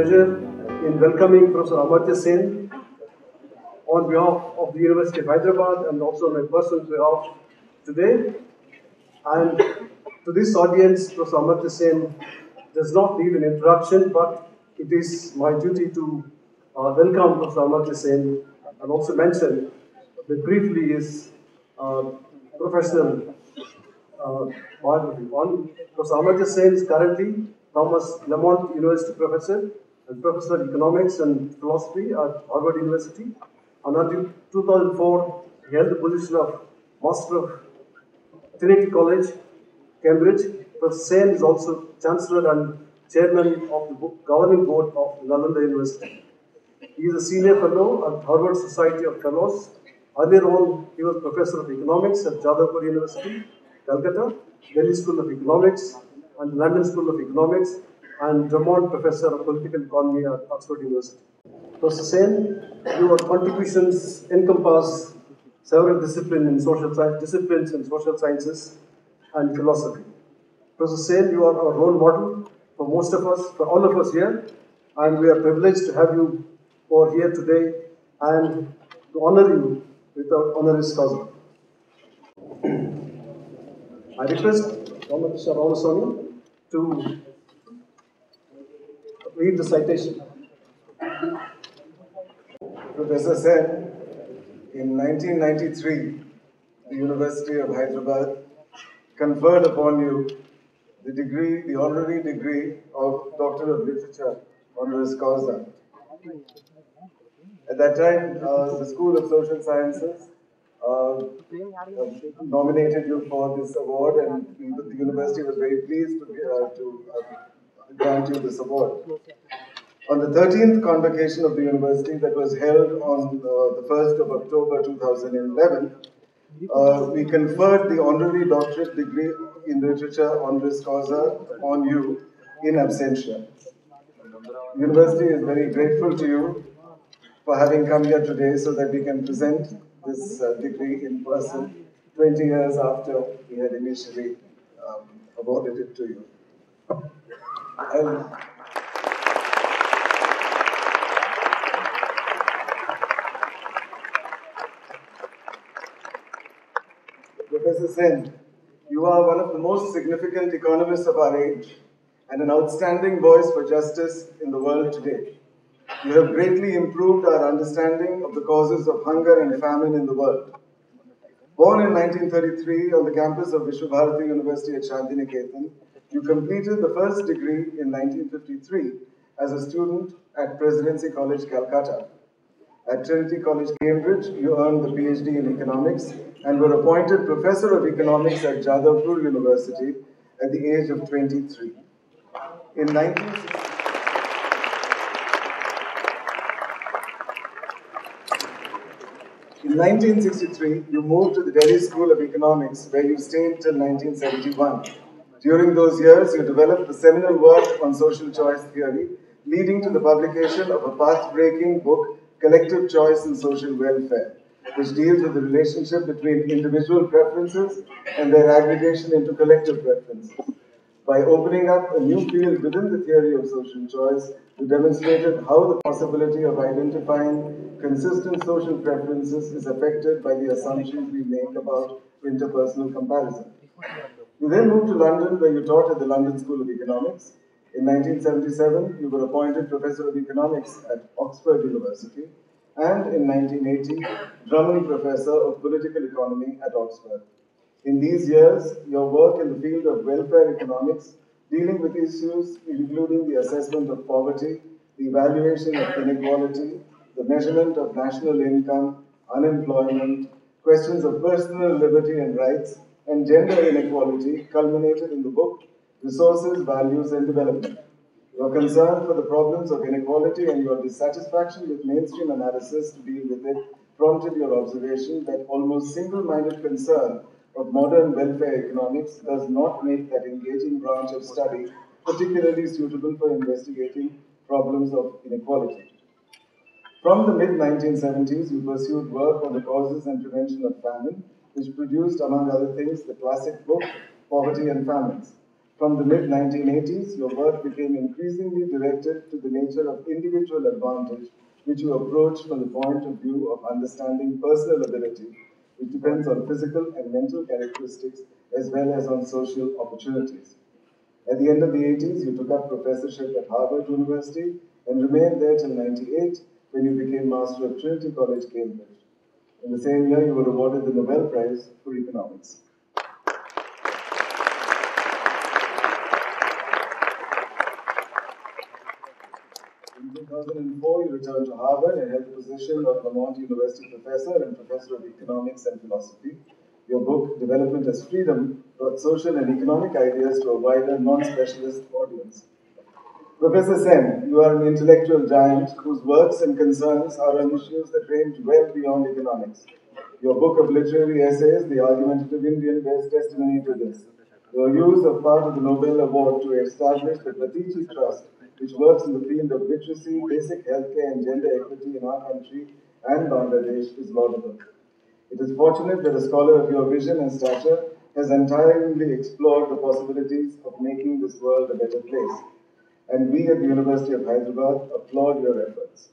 pleasure in welcoming Professor Amartya Sen on behalf of the University of Hyderabad and also on my personal behalf today. And to this audience, Professor Amartya Sen does not need an introduction, but it is my duty to uh, welcome Professor Amartya Sen and also mention that briefly his uh, professional uh, biography. One, Professor Amartya Sen is currently Thomas Lamont University Professor and Professor of Economics and Philosophy at Harvard University. And until 2004, he held the position of Master of Trinity College, Cambridge. Professor Sen is also Chancellor and Chairman of the Governing Board of Nalanda University. He is a Senior Fellow at Harvard Society of Fellows. Earlier on, he was Professor of Economics at Jadavpur University, Calcutta, Delhi School of Economics, and London School of Economics, and Drummond Professor of Political Economy at Oxford University. Professor Sen, your contributions encompass several disciplines in social disciplines in social sciences and philosophy. Professor Sen, you are a role model for most of us, for all of us here, and we are privileged to have you over here today and to honor you with our honoris causa. I request Ramakrishna Ramaswamy to read the citation. Professor said, in 1993, the University of Hyderabad conferred upon you the degree, the honorary degree of Doctor of Literature, honoris causa. At that time, uh, the School of Social Sciences uh, nominated you for this award, and the university was very pleased to, uh, to grant you this award. On the 13th convocation of the university that was held on uh, the 1st of October 2011, uh, we conferred the honorary doctorate degree in literature honoris causa on you in absentia. University is very grateful to you for having come here today so that we can present this uh, degree in person 20 years after we had initially um, awarded it to you. Professor Sen, you are one of the most significant economists of our age and an outstanding voice for justice in the world today. You have greatly improved our understanding of the causes of hunger and famine in the world. Born in 1933 on the campus of Vishwabharati University at Shantiniketan, you completed the first degree in 1953 as a student at Presidency College, Calcutta. At Trinity College, Cambridge, you earned the PhD in economics and were appointed Professor of Economics at Jadavpur University at the age of 23. In 1960, In 1963, you moved to the Delhi School of Economics, where you stayed till 1971. During those years, you developed the seminal work on social choice theory, leading to the publication of a path-breaking book, Collective Choice and Social Welfare, which deals with the relationship between individual preferences and their aggregation into collective preferences. By opening up a new field within the theory of social choice, you demonstrated how the possibility of identifying consistent social preferences is affected by the assumptions we make about interpersonal comparison. You then moved to London, where you taught at the London School of Economics. In 1977, you were appointed Professor of Economics at Oxford University, and in 1980, Drummond Professor of Political Economy at Oxford. In these years, your work in the field of welfare economics, dealing with issues including the assessment of poverty, the evaluation of inequality, the measurement of national income, unemployment, questions of personal liberty and rights, and gender inequality culminated in the book Resources, Values and Development. Your concern for the problems of inequality and your dissatisfaction with mainstream analysis to deal with it prompted your observation that almost single-minded concern of modern welfare economics does not make that engaging branch of study particularly suitable for investigating problems of inequality. From the mid-1970s, you pursued work on the causes and prevention of famine, which produced, among other things, the classic book, Poverty and Famines. From the mid 1980s, your work became increasingly directed to the nature of individual advantage, which you approach from the point of view of understanding personal ability, which depends on physical and mental characteristics as well as on social opportunities. At the end of the 80s, you took up professorship at Harvard University and remained there till 98 when you became Master of Trinity College, Cambridge. In the same year, you were awarded the Nobel Prize for Economics. In 2004, you returned to Harvard and held the position of Lamont University Professor and Professor of Economics and Philosophy. Your book, Development as Freedom, brought social and economic ideas to a wider, non-specialist audience. Professor Sen, you are an intellectual giant whose works and concerns are on issues that range well beyond economics. Your book of literary essays, The Argumentative Indian, bears testimony to this. Your use of part of the Nobel Award to establish the Pratichi Trust which works in the field of literacy, basic healthcare, and gender equity in our country and Bangladesh is laudable. It is fortunate that a scholar of your vision and stature has entirely explored the possibilities of making this world a better place. And we at the University of Hyderabad applaud your efforts.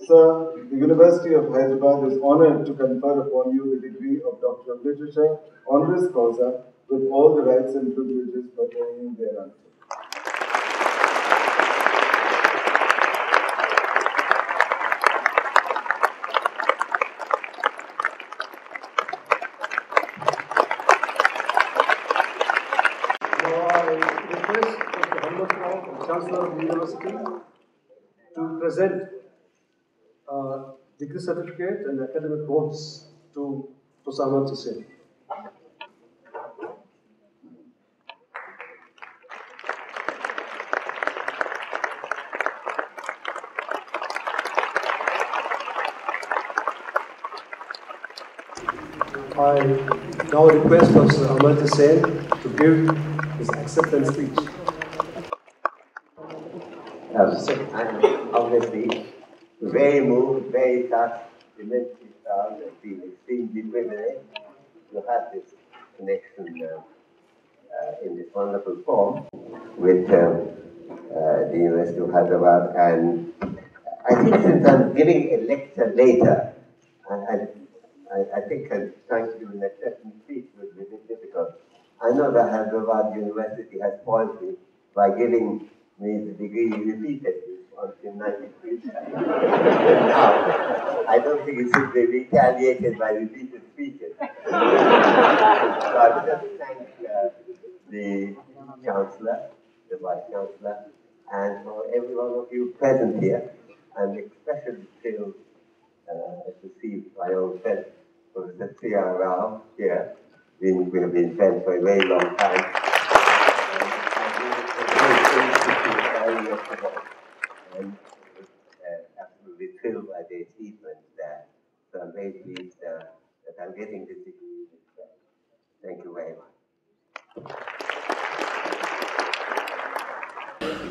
Sir, the University of Hyderabad is honored to confer upon you the degree of Doctor of Literature, honoris causa, with all the rights and privileges pertaining thereunto. Chancellor of the University to present uh, degree certificate and academic votes to Osama Hussain. I now request Professor Amartya Sen to give his acceptance speech. I'm obviously very moved, very touched, immensely proud, and feel extremely privileged to have this connection uh, uh, in this wonderful form with uh, the University of Hyderabad. And I think since I'm giving a lecture later, I, I, I think I'm trying to do an acceptance speech would be difficult. I know that Hyderabad University has spoiled me by giving me the degree repeatedly until 93. now, I don't think it should be retaliated by repeated speeches. so I would just thank uh, the Chancellor, the Vice Chancellor, and for every one of you present here. And especially still uh, to see my old friend, Professor Priya Rao here. We, have been friends for a very long time. And uh, absolutely thrilled by the achievements there. So I'm very pleased uh, that I'm getting this degree. Thank you very much.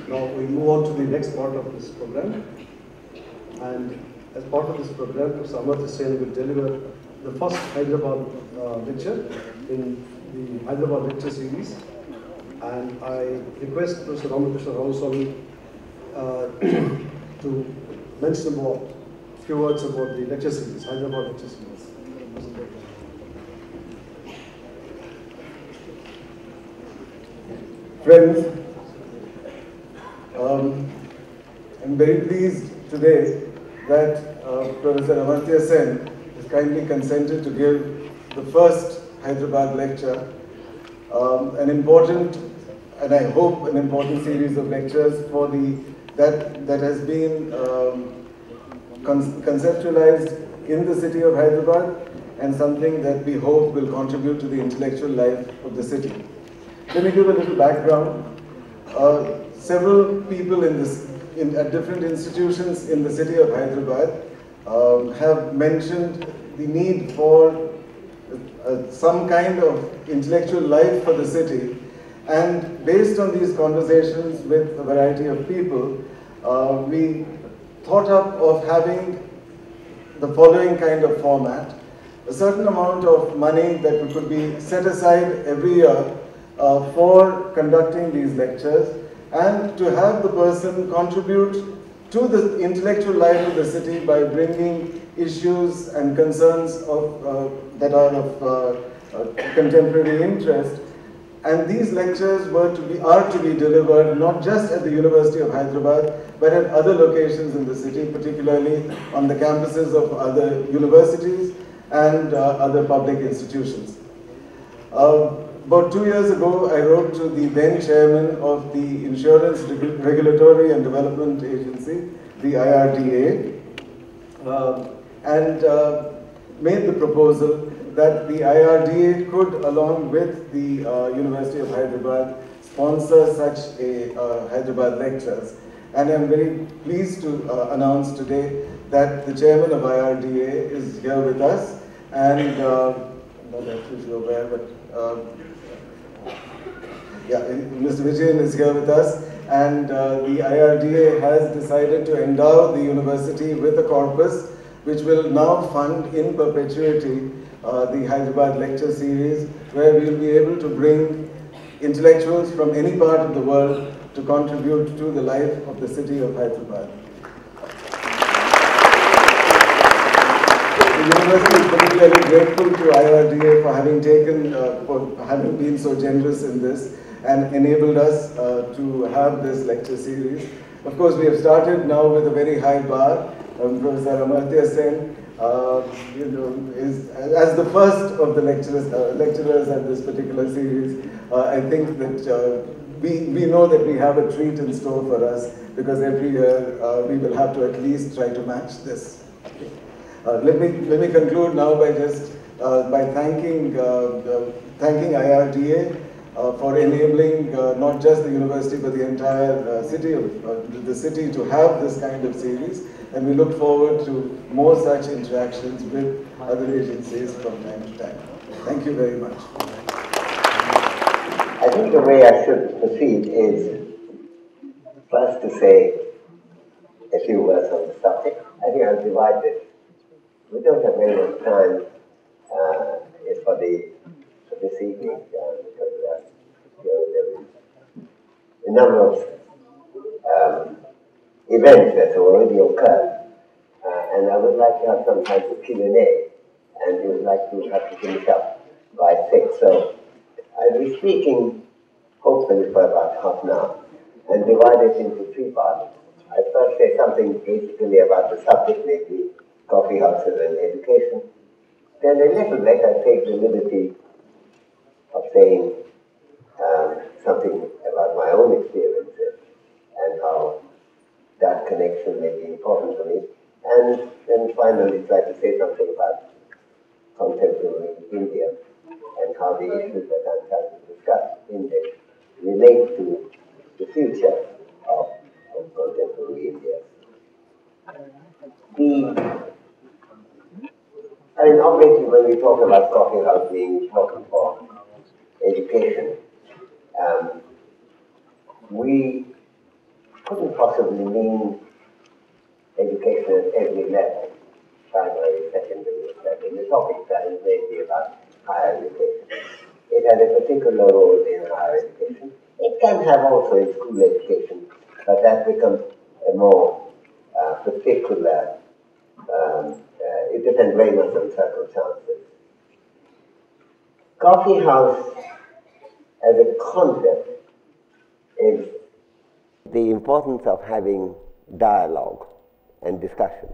Now we move on to the next part of this program. And as part of this program, Professor Sen will deliver the first Hyderabad uh, lecture in the Hyderabad lecture series. And I request Professor Ramakrishna Ramaswamy uh, to mention about a few words about the lecture series, Hyderabad lecture series. Friends, um, I'm very pleased today that uh, Professor Amartya Sen has kindly consented to give the first Hyderabad lecture, um, an important and I hope an important series of lectures for the that that has been um, con conceptualized in the city of Hyderabad and something that we hope will contribute to the intellectual life of the city. Let me give a little background. Uh, several people in this, in, at different institutions in the city of Hyderabad um, have mentioned the need for uh, some kind of intellectual life for the city. And based on these conversations with a variety of people, uh, we thought up of having the following kind of format. A certain amount of money that could be set aside every year uh, for conducting these lectures and to have the person contribute to the intellectual life of the city by bringing issues and concerns of, uh, that are of uh, uh, contemporary interest. And these lectures were to be, are to be delivered not just at the University of Hyderabad, but at other locations in the city, particularly on the campuses of other universities and uh, other public institutions. Uh, about two years ago, I wrote to the then chairman of the Insurance Regulatory and Development Agency, the IRDA, uh, and uh, made the proposal that the IRDA could, along with the uh, University of Hyderabad, sponsor such a uh, Hyderabad lectures. And I'm very pleased to uh, announce today that the chairman of IRDA is here with us, and uh, I'm not actually sure where, but yeah, Mr. Vijayan is here with us and uh, the IRDA has decided to endow the university with a corpus which will now fund in perpetuity uh, the Hyderabad lecture series where we will be able to bring intellectuals from any part of the world to contribute to the life of the city of Hyderabad. The university is particularly grateful to IRDA for having taken, uh, for having been so generous in this and enabled us uh, to have this lecture series. Of course, we have started now with a very high bar. Um, Professor Amartya Sen, uh, you know, is as the first of the lecturers, uh, lecturers at this particular series. Uh, I think that uh, we, we know that we have a treat in store for us because every year uh, we will have to at least try to match this. let me let me conclude now by just by thanking thanking IRDA for enabling uh, not just the university but the entire uh, city of the city to have this kind of series and we look forward to more such interactions with other agencies from time to time. Thank you very much. I think the way I should proceed is first to say a few words on the subject. I think I'll divide this. We don't have very much time uh, for the for this evening uh, because uh, you know, there a number of um, events that have already occurred, uh, and I would like to have some time for Q&A, and we would like to have to finish up by six. So I'll be speaking hopefully for about half an hour and divide it into three parts. I first say something basically about the subject, maybe coffee houses and education. Then a little bit I take the liberty of saying something about my own experiences and how that connection may be important for me. And then finally try to say something about contemporary India and how the issues that I'm trying to discuss in this relate to the future of, of contemporary India. The, I mean, obviously, when we talk about coffee house being important for education, um, we couldn't possibly mean education at every level, primary, secondary, etc. The topic that is mainly about higher education. It has a particular role in higher education. It can have also in school education, but that becomes a more uh, particular, um, uh, it depends very much on circumstances. Coffee house as a concept is the importance of having dialogue and discussion.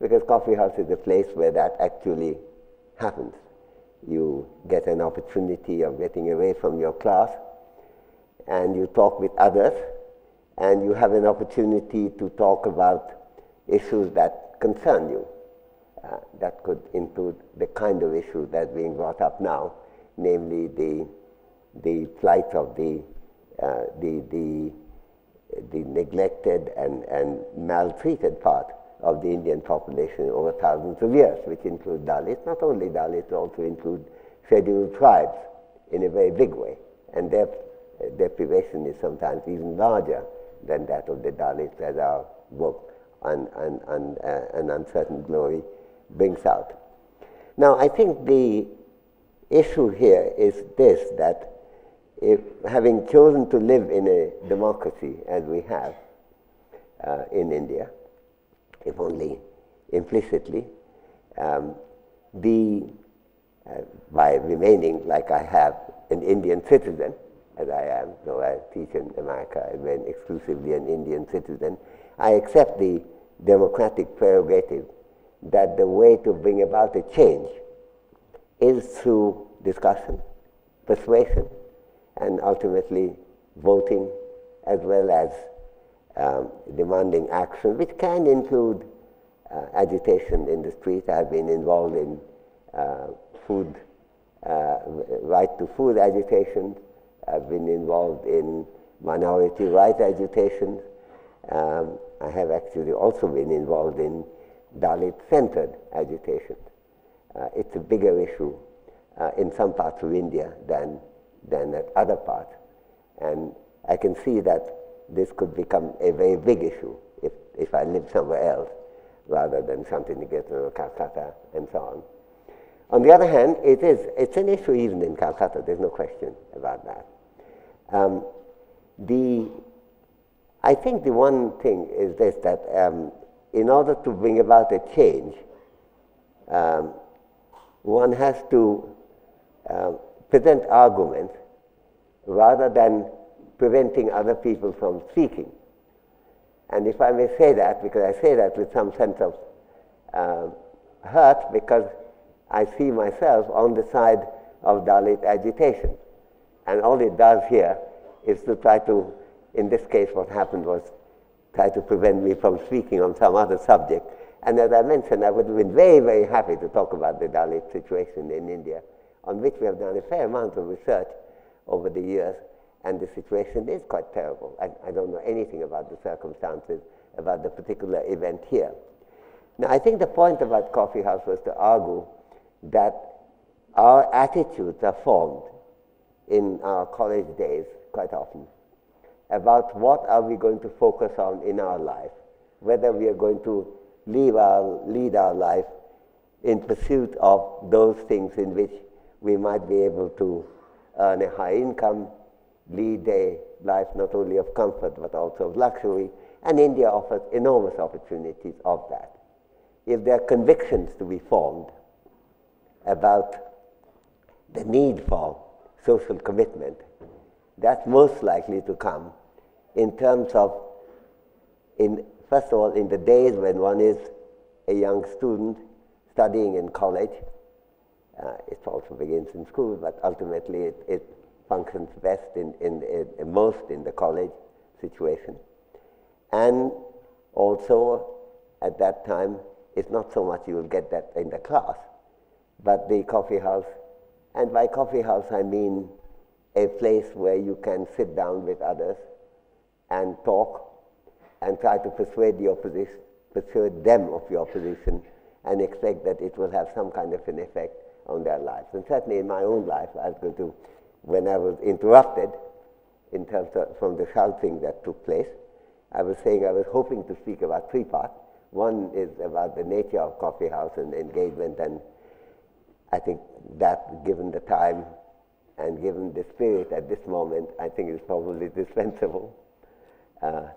Because coffee house is a place where that actually happens. You get an opportunity of getting away from your class and you talk with others and you have an opportunity to talk about issues that concern you. Uh, that could include the kind of issues that's being brought up now, namely the the plight of the, uh, the, the, the neglected and, and maltreated part of the Indian population over thousands of years, which include Dalits, not only Dalits, but also include scheduled tribes in a very big way. And their deprivation is sometimes even larger than that of the Dalits, as our book on, on, on uh, An Uncertain Glory brings out. Now, I think the issue here is this that if, having chosen to live in a democracy as we have uh, in India, if only implicitly, um, uh, by remaining like I have an Indian citizen, as I am, though I teach in America, I've been exclusively an Indian citizen, I accept the democratic prerogative that the way to bring about a change is through discussion, persuasion, and ultimately voting, as well as um, demanding action, which can include uh, agitation in the street. I've been involved in uh, food, uh, right to food agitation. I've been involved in minority rights agitation. Um, I have actually also been involved in Dalit-centered agitation. Uh, it's a bigger issue uh, in some parts of India than, than at other parts. And I can see that this could become a very big issue if, if I live somewhere else rather than Shantiniketan or Calcutta and so on. On the other hand, it is, it's an issue even in Calcutta, there's no question about that. Um, the, I think the one thing is this, that um, in order to bring about a change, um, one has to uh, present arguments rather than preventing other people from speaking. And if I may say that, because I say that with some sense of uh, hurt, because I see myself on the side of Dalit agitation. And all it does here is to try to, in this case, what happened was try to prevent me from speaking on some other subject. And as I mentioned, I would have been very, very happy to talk about the Dalit situation in India, on which we have done a fair amount of research over the years and the situation is quite terrible. I, I, don't know anything about the circumstances about the particular event here. Now, I think the point about Coffee House was to argue that our attitudes are formed in our college days quite often about what are we going to focus on in our life, whether we are going to leave our, lead our life in pursuit of those things in which we might be able to Uh, earn a high income, lead a life not only of comfort but also of luxury, and India offers enormous opportunities of that. If there are convictions to be formed about the need for social commitment, that's most likely to come in terms of, in, first of all, in the days when one is a young student studying in college. Uh, it also begins in school, but ultimately it, it functions best in, in, in, most in the college situation. And also, at that time, it's not so much you will get that in the class, but the coffee house. And by coffee house, I mean a place where you can sit down with others and talk and try to persuade the opposition, persuade them of your position, and expect that it will have some kind of an effect on their lives. And certainly in my own life, I was going to when I was interrupted in terms of from the shouting that took place, I was saying I was hoping to speak about three parts. One is about the nature of coffee house and engagement, and I think that, given the time and given the spirit at this moment, I think is probably dispensable. Uh,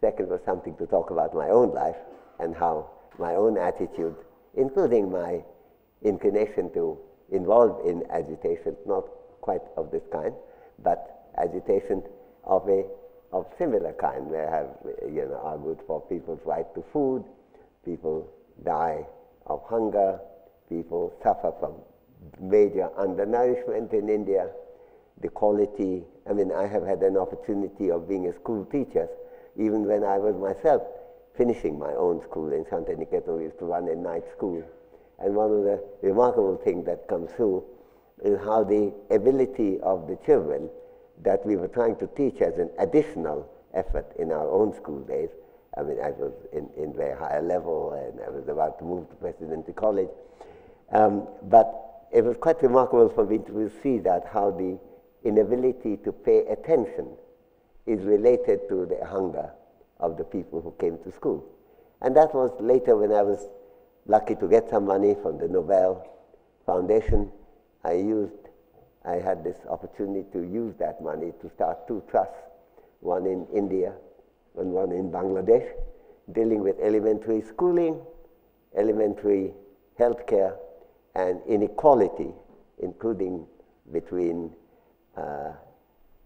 second was something to talk about my own life and how my own attitude, including my inclination to involve in agitation, not quite of this kind, but agitation of a of similar kind. They have, you know, argued for people's right to food, people die of hunger, people suffer from major undernourishment in India, the quality, I mean, I have had an opportunity of being a school teacher, even when I was myself finishing my own school in Shantiniketan, we used to run a night school. And one of the remarkable things that comes through is how the ability of the children that we were trying to teach as an additional effort in our own school days. I mean, I was in, in very higher level and I was about to move to Presidency College. Um, but it was quite remarkable for me to see that how the inability to pay attention is related to the hunger of the people who came to school. And that was later when I was lucky to get some money from the Nobel Foundation. I used I had this opportunity to use that money to start two trusts, one in India and one in Bangladesh, dealing with elementary schooling, elementary healthcare, and inequality, including between uh,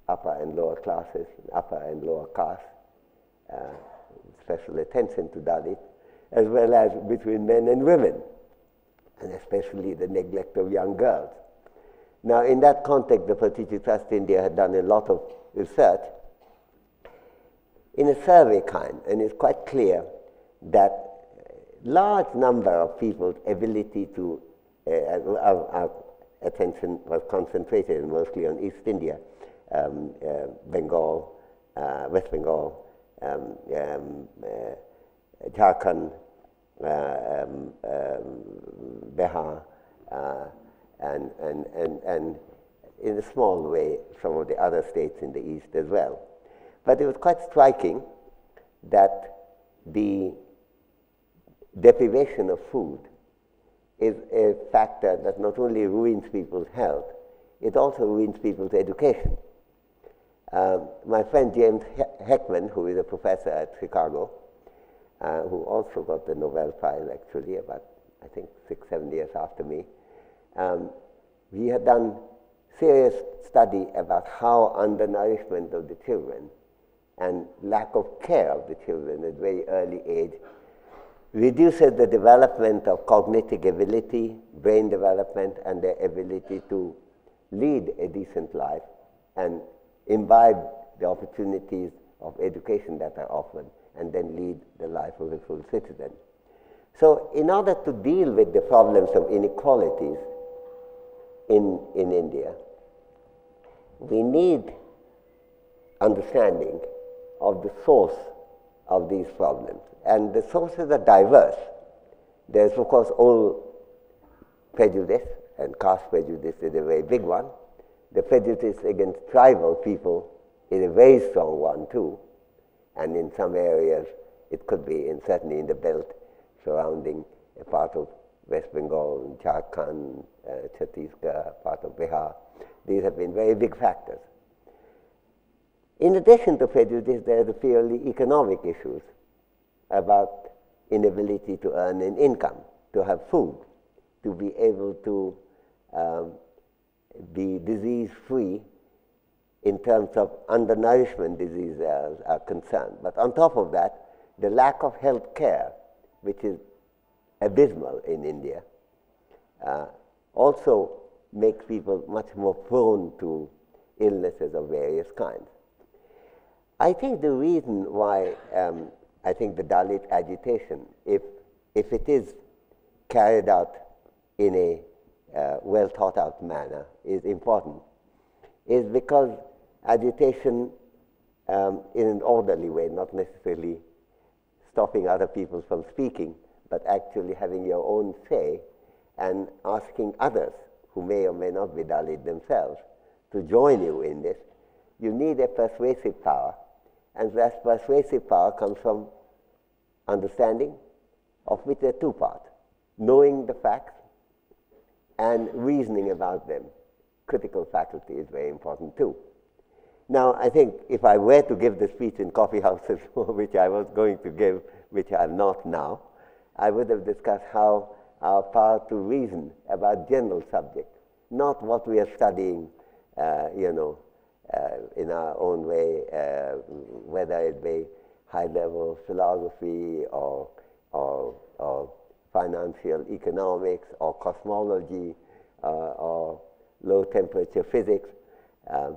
upper and lower classes, upper and lower caste, uh, special attention to Dalit, as well as between men and women, and especially the neglect of young girls. Now, in that context, the Pratichi Trust India had done a lot of research in a survey kind, and it's quite clear that large number of people's ability to, uh, our, our, attention was concentrated mostly on East India, um, uh, Bengal, uh, West Bengal, um, um, uh, Jharkhand, uh, um, um, Bihar, uh, and, and, and, and in a small way some of the other states in the East as well. But it was quite striking that the deprivation of food is a factor that not only ruins people's health, it also ruins people's education. Um, my friend James Heckman, who is a professor at Chicago, uh, who also got the Nobel Prize actually about, I think, six, seven years after me, um, he had done serious study about how undernourishment of the children and lack of care of the children at very early age reduces the development of cognitive ability, brain development, and their ability to lead a decent life and imbibe the opportunities of education that are offered, and then lead the life of a full citizen. So, in order to deal with the problems of inequalities in, in India, we need understanding of the source of these problems. And the sources are diverse. There's, of course, all prejudice, and caste prejudice is a very big one. The prejudice against tribal people is a very strong one, too. And in some areas, it could be, and certainly in the belt surrounding a part of West Bengal, Jharkhand, uh, Chhattisgarh, part of Bihar. These have been very big factors. In addition to prejudice, there are the purely economic issues about inability to earn an income, to have food, to be able to um, be disease free in terms of undernourishment diseases are, concerned. But on top of that, the lack of health care, which is abysmal in India, uh, also makes people much more prone to illnesses of various kinds. I think the reason why um, I think the Dalit agitation, if, if it is carried out in a uh, well thought out manner, is important, is because agitation um, in an orderly way, not necessarily stopping other people from speaking, but actually having your own say and asking others who may or may not be Dalit themselves to join you in this, you need a persuasive power and that persuasive power comes from understanding, of which there are two parts knowing the facts and reasoning about them. Critical faculty is very important too. Now, I think if I were to give the speech in coffee houses, which I was going to give, which I'm not now, I would have discussed how our power to reason about general subjects, not what we are studying, uh, you know, uh, in our own way, uh, whether it be high level philosophy or, or, or financial economics or cosmology uh, or low temperature physics. Um,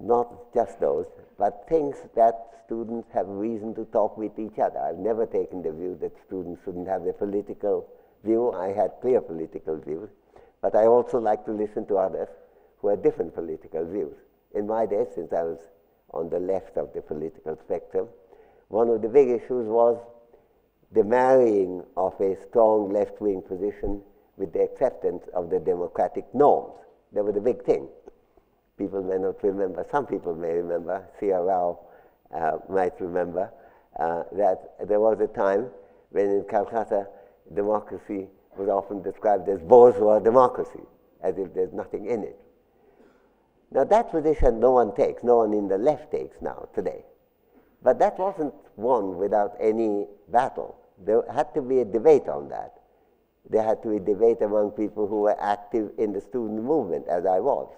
not just those, but things that students have reason to talk with each other. I've never taken the view that students shouldn't have a political view. I had clear political views, but I also like to listen to others who have different political views. In my day, since I was on the left of the political spectrum, one of the big issues was the marrying of a strong left wing position with the acceptance of the democratic norms. That was the big thing. People may not remember, some people may remember, C.R. Rao uh, might remember, uh, that there was a time when in Calcutta democracy was often described as bourgeois democracy, as if there's nothing in it. Now, that position no one takes, no one in the left takes now, today. But that wasn't won without any battle. There had to be a debate on that. There had to be a debate among people who were active in the student movement, as I was.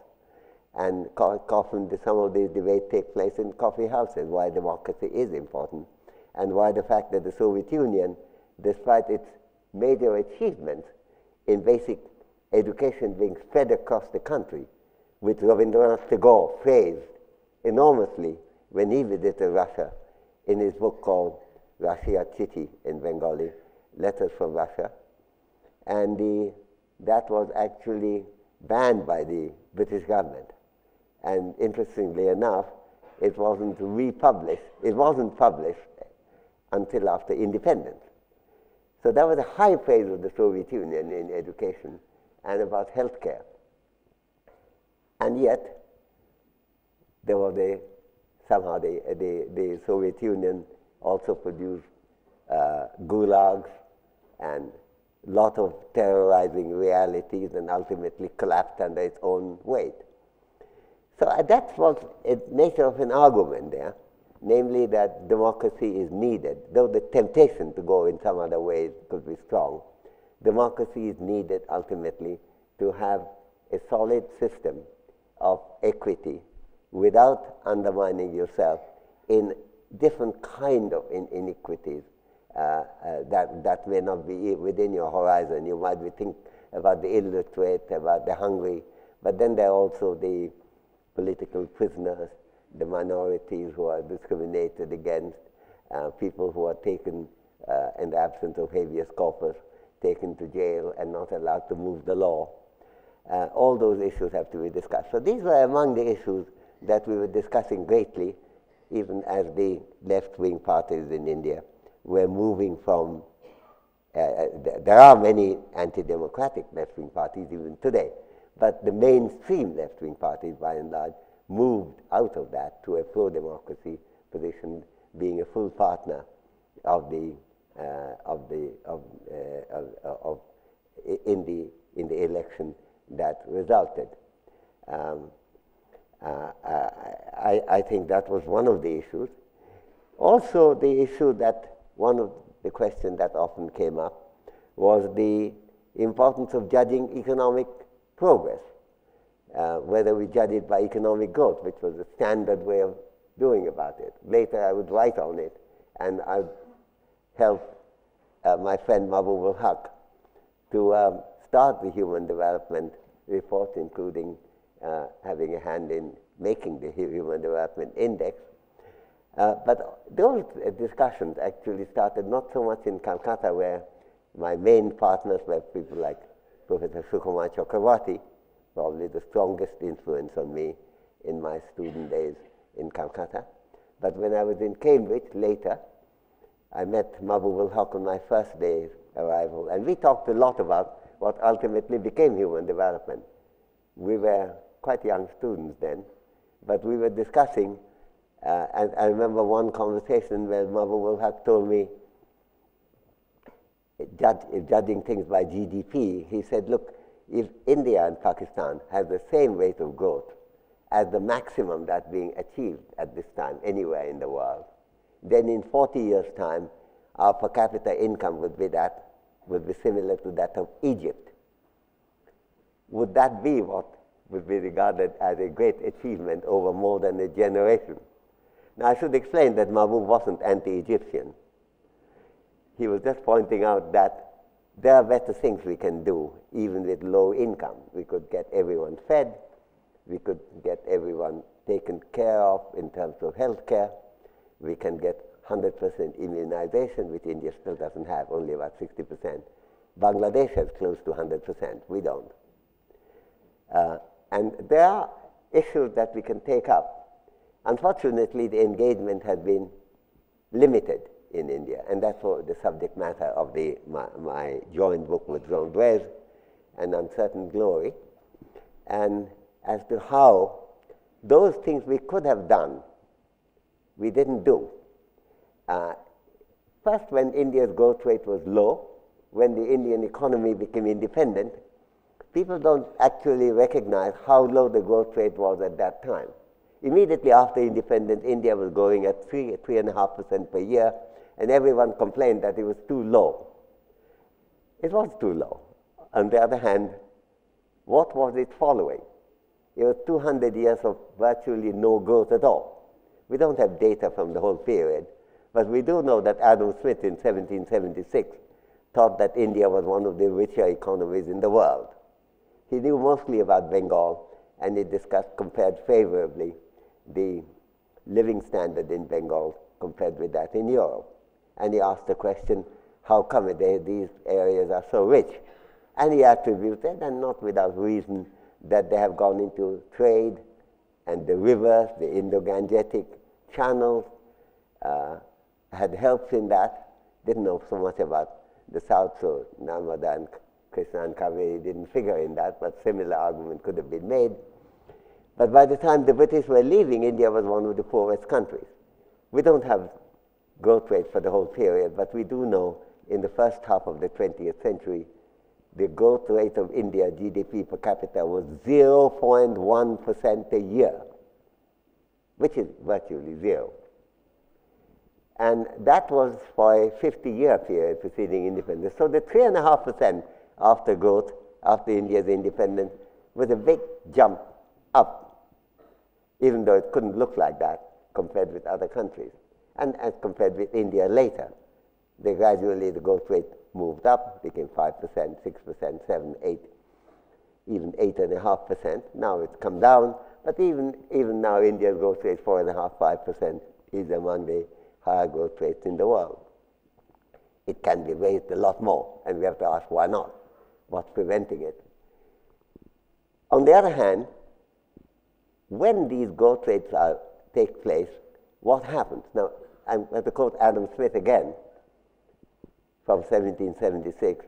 And often some of these debates take place in coffee houses, why democracy is important, and why the fact that the Soviet Union, despite its major achievements in basic education being spread across the country, which Rabindranath Tagore praised enormously when he visited Russia in his book called Russia Chithi in Bengali, Letters from Russia. And the, that was actually banned by the British government. And interestingly enough, it wasn't republished, it wasn't published until after independence. So that was a high praise of the Soviet Union in education and about healthcare. And yet, there was a, somehow the, the, the Soviet Union also produced uh, gulags and lot of terrorizing realities and ultimately collapsed under its own weight. So uh, that was a nature of an argument there, namely that democracy is needed, though the temptation to go in some other ways could be strong. Democracy is needed ultimately to have a solid system of equity without undermining yourself in different kind of in inequities uh, uh, that, that may not be within your horizon. You might be think about the illiterate, about the hungry, but then there are also the political prisoners, the minorities who are discriminated against, uh, people who are taken uh, in the absence of habeas corpus, taken to jail and not allowed to move the law. Uh, all those issues have to be discussed. So these were among the issues that we were discussing greatly, even as the left-wing parties in India were moving from, uh, uh there are many anti-democratic left-wing parties even today, but the mainstream left-wing parties, by and large, moved out of that to a pro-democracy position, being a full partner of the uh, of the of, uh, of, of, in the in the election that resulted. Um, uh, I, I think that was one of the issues. Also, the issue that one of the questions that often came up was the importance of judging economic progress, uh, whether we judge it by economic growth, which was the standard way of doing about it. Later, I would write on it, and I'd help uh, my friend Mahbub Haq to um, start the human development report, including uh, having a hand in making the Human Development Index. Uh, but those discussions actually started not so much in Calcutta, where my main partners were people like Professor Sukhamoy Chakravarty, probably the strongest influence on me in my student days in Calcutta. But when I was in Cambridge later, I met Mahbub Haq on my first day's arrival, and we talked a lot about what ultimately became human development. We were quite young students then, but we were discussing, uh, and I remember one conversation where Mahbub Haq told me, judge, judging things by GDP, he said, look, if India and Pakistan have the same rate of growth as the maximum that's being achieved at this time anywhere in the world, then in 40 years' time, our per capita income would be that would be similar to that of Egypt. Would that be what would be regarded as a great achievement over more than a generation? Now, I should explain that Mahbub wasn't anti Egyptian. He was just pointing out that there are better things we can do, even with low income. We could get everyone fed, we could get everyone taken care of in terms of health care, we can get 100% immunization, which India still doesn't have, only about 60%. Bangladesh has close to 100%. We don't. Uh, and there are issues that we can take up. Unfortunately, the engagement has been limited in India, and that's the subject matter of the, my, my joint book with Jean Drèze, An Uncertain Glory, and as to how those things we could have done, we didn't do. Uh, first, when India's growth rate was low, when the Indian economy became independent, people don't actually recognize how low the growth rate was at that time. Immediately after independence, India was growing at three, three and a half percent per year, and everyone complained that it was too low. It was too low. On the other hand, what was it following? It was 200 years of virtually no growth at all. We don't have data from the whole period, but we do know that Adam Smith in 1776 thought that India was one of the richer economies in the world. He knew mostly about Bengal, and he discussed, compared favorably the living standard in Bengal compared with that in Europe. And he asked the question, how come they, these areas are so rich? And he attributed, and not without reason, that they have gone into trade and the rivers, the Indo-Gangetic channels, uh, had helped in that. Didn't know so much about the south, so Narmada and Krishna and Kaveri didn't figure in that, but similar argument could have been made. But by the time the British were leaving, India was one of the poorest countries. We don't have growth rate for the whole period, but we do know in the first half of the 20th century, the growth rate of India GDP per capita was 0.1% a year, which is virtually zero. And that was for a 50 year period preceding independence. So the 3.5% after growth, after India's independence, was a big jump up, even though it couldn't look like that compared with other countries. And as compared with India later, they gradually, the growth rate moved up, became 5%, 6%, 7, 8, even 8.5%. Now it's come down, but even, even now India's growth rate, 4.5%, 5%, is among the higher growth rates in the world. It can be raised a lot more, and we have to ask why not? What's preventing it? On the other hand, when these growth rates are, take place, what happens? Now, I'm going to quote Adam Smith again from 1776.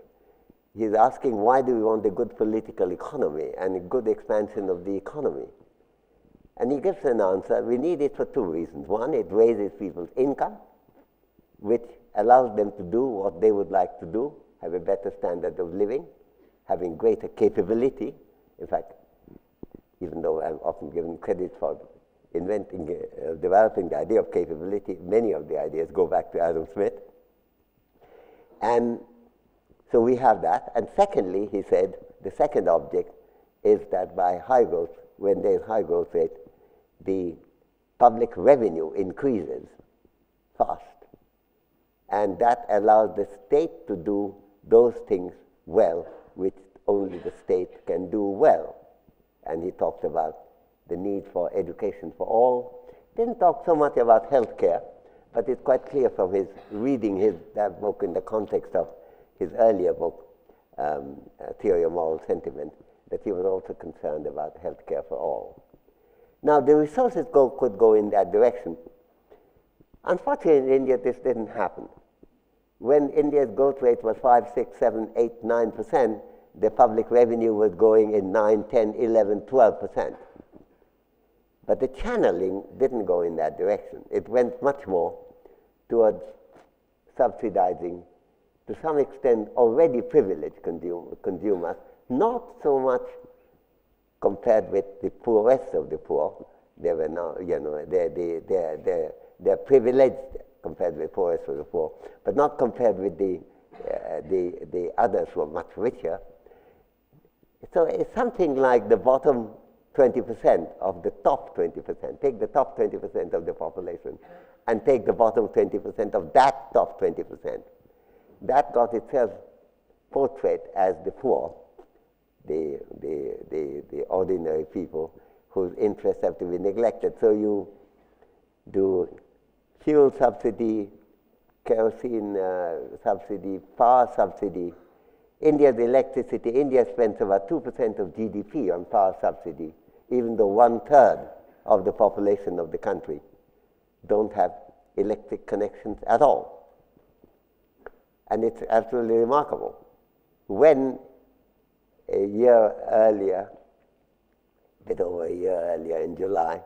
He's asking why do we want a good political economy and a good expansion of the economy? And he gives an answer. We need it for two reasons. One, it raises people's income, which allows them to do what they would like to do, have a better standard of living, having greater capability. In fact, even though I'm often given credit for inventing, uh, developing the idea of capability, many of the ideas go back to Adam Smith. And so we have that. And secondly, he said, the second object is that by high growth, when there's high growth rate, the public revenue increases fast. And that allows the state to do those things well, which only the state can do well. And he talked about the need for education for all. Didn't talk so much about health care, but it's quite clear from his reading his, that book in the context of his earlier book, um, Theory of Moral Sentiment, that he was also concerned about health care for all. Now, the resources go, could go in that direction. Unfortunately, in India, this didn't happen. When India's growth rate was 5, 6, 7, 8, 9%, the public revenue was going in 9, 10, 11, 12%. But the channeling didn't go in that direction. It went much more towards subsidizing, to some extent, already privileged consumers, not so much compared with the poorest of the poor. They were now, you know, they're, they, they're, they're, they're privileged compared with the poorest of the poor, but not compared with the, uh, the, the others who are much richer. So it's something like the bottom 20% of the top 20%. Take the top 20% of the population and take the bottom 20% of that top 20%. That got itself portrayed as the poor the, the, the, the ordinary people whose interests have to be neglected. So you do fuel subsidy, kerosene uh, subsidy, power subsidy. India's electricity, India spends about 2% of GDP on power subsidy, even though one third of the population of the country don't have electric connections at all. And it's absolutely remarkable. When a year earlier, a bit over a year earlier in July,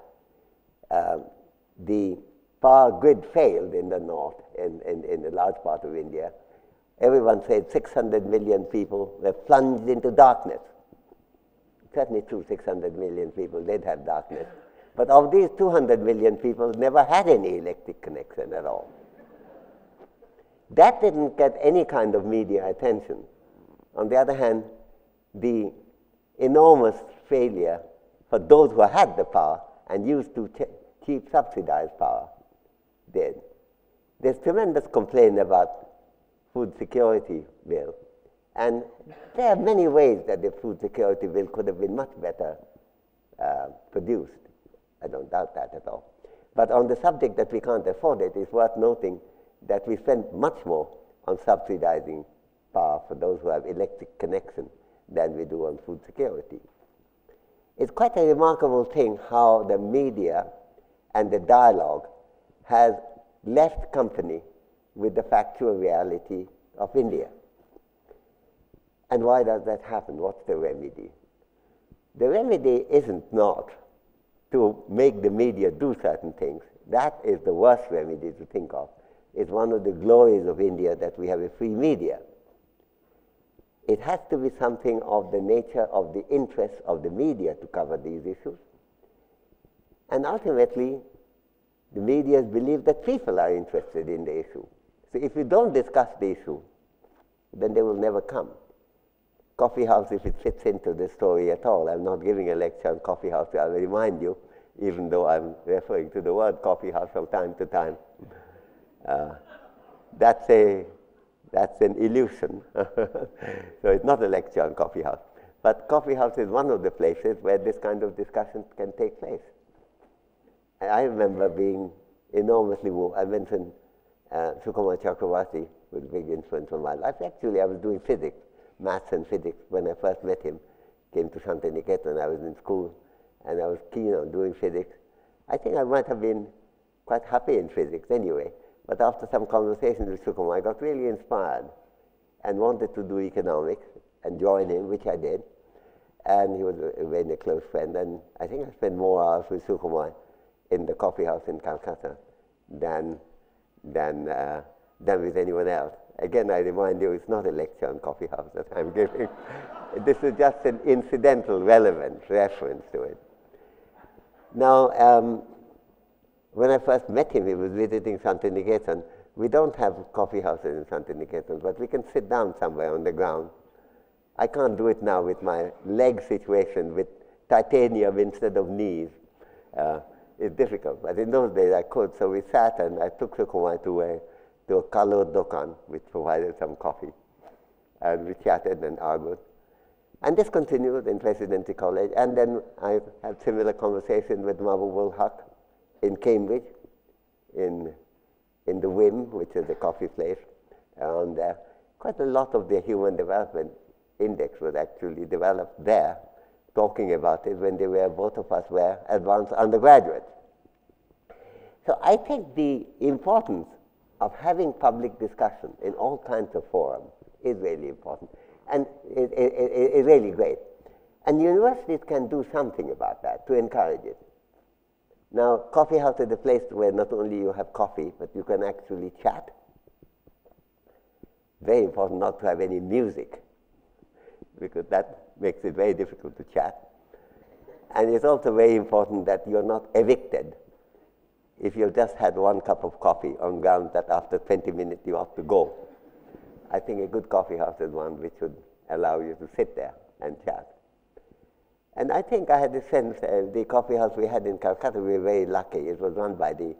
um, the power grid failed in the north, in, in, in a large part of India. Everyone said 600 million people were plunged into darkness. Certainly true, 600 million people did have darkness. But of these 200 million people, never had any electric connection at all. That didn't get any kind of media attention. On the other hand, the enormous failure for those who had the power and used to cheap subsidized power did. There's tremendous complaint about food security bill. And there are many ways that the food security bill could have been much better uh, produced. I don't doubt that at all. But on the subject that we can't afford it, it's worth noting that we spend much more on subsidizing power for those who have electric connection than we do on food security. It's quite a remarkable thing how the media and the dialogue has left company with the factual reality of India. And why does that happen? What's the remedy? The remedy isn't not to make the media do certain things. That is the worst remedy to think of. It's one of the glories of India that we have a free media. It has to be something of the nature of the interest of the media to cover these issues. And ultimately, the media believe that people are interested in the issue. So if we don't discuss the issue, then they will never come. Coffee house, if it fits into the story at all, I'm not giving a lecture on coffee house, I'll remind you, even though I'm referring to the word coffee house from time to time. Uh, that's, a, that's an illusion. so it's not a lecture on coffee house. But coffee house is one of the places where this kind of discussion can take place. I remember being enormously moved. I mentioned uh, Sukhamoy Chakravarty a big influence on my life. Actually, I was doing physics, maths and physics when I first met him. Came to Shantiniketan, I was in school, and I was keen on doing physics. I think I might have been quite happy in physics anyway. But after some conversations with Sukhamoy, I got really inspired and wanted to do economics and join him, which I did. And he was a very close friend. And I think I spent more hours with Sukhamoy in the coffee house in Calcutta than, than, uh, than with anyone else. Again, I remind you, it's not a lecture on coffee house that I'm giving. this is just an incidental, relevant reference to it. Now, um, when I first met him, he was visiting Shantiniketan. We don't have coffee houses in Shantiniketan, but we can sit down somewhere on the ground. I can't do it now with my leg situation, with titanium instead of knees. Uh, it's difficult. But in those days I could. So we sat and I took Sukhamoy to a, to a colored dokan, which provided some coffee. And we chatted and argued. And this continued in Presidency College. And then I had similar conversations with Mahbubul Haq in Cambridge, in, in the Whim, which is a coffee place. And uh, quite a lot of the Human Development Index was actually developed there talking about it when they were, both of us were advanced undergraduates. So I think the importance of having public discussion in all kinds of forums is really important and it's really great. And universities can do something about that to encourage it. Now, coffee house is a place where not only you have coffee, but you can actually chat. Very important not to have any music, because that makes it very difficult to chat. And it's also very important that you're not evicted. If you just had one cup of coffee on ground that after 20 minutes you have to go, I think a good coffee house is one which would allow you to sit there and chat. And I think I had the sense uh, the coffee house we had in Calcutta, we were very lucky. It was run by the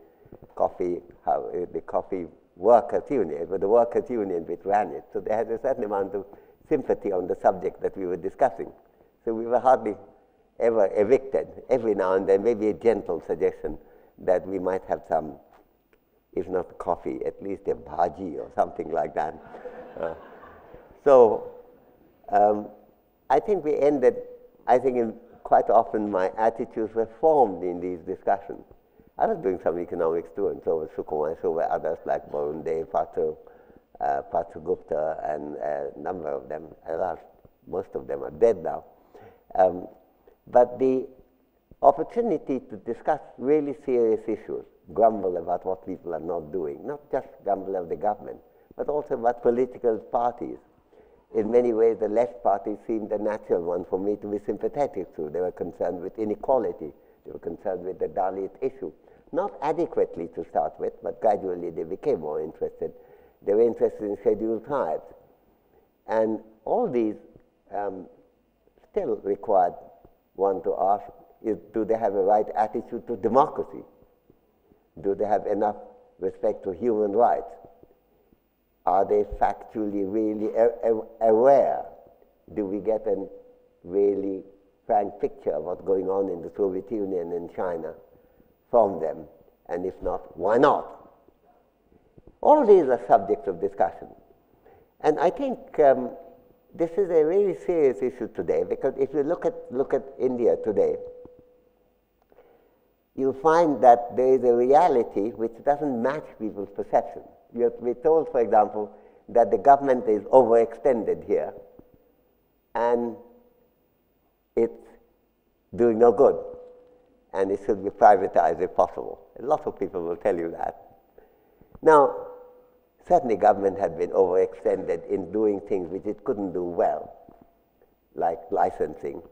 coffee, uh, the coffee workers union. It was the workers union which ran it. So they had a certain amount of sympathy on the subject that we were discussing. So we were hardly ever evicted. Every now and then, maybe a gentle suggestion that we might have some, if not coffee, at least a bhaji or something like that. Uh, so um, I think we ended, I think in, quite often my attitudes were formed in these discussions. I was doing some economics too, and so was Sukhamoy, so were others like Barun Dev, Patu, uh, Patu Gupta, and a number of them, most of them are dead now. Um, but the opportunity to discuss really serious issues, grumble about what people are not doing, not just grumble of the government, but also about political parties, in many ways, the left party seemed the natural one for me to be sympathetic to. They were concerned with inequality. They were concerned with the Dalit issue. Not adequately to start with, but gradually they became more interested. They were interested in scheduled tribes. And all these um, still required one to ask, is, do they have a right attitude to democracy? Do they have enough respect to human rights? Are they factually really aware? Do we get a really frank picture of what's going on in the Soviet Union and China from them? And if not, why not? All these are subjects of discussion. And I think um, this is a very serious issue today because if you look at, look at India today, you find that there is a reality which doesn't match people's perception. You have to be told, for example, that the government is overextended here and it's doing no good and it should be privatized if possible. A lot of people will tell you that. Now, certainly government had been overextended in doing things which it couldn't do well, like licensing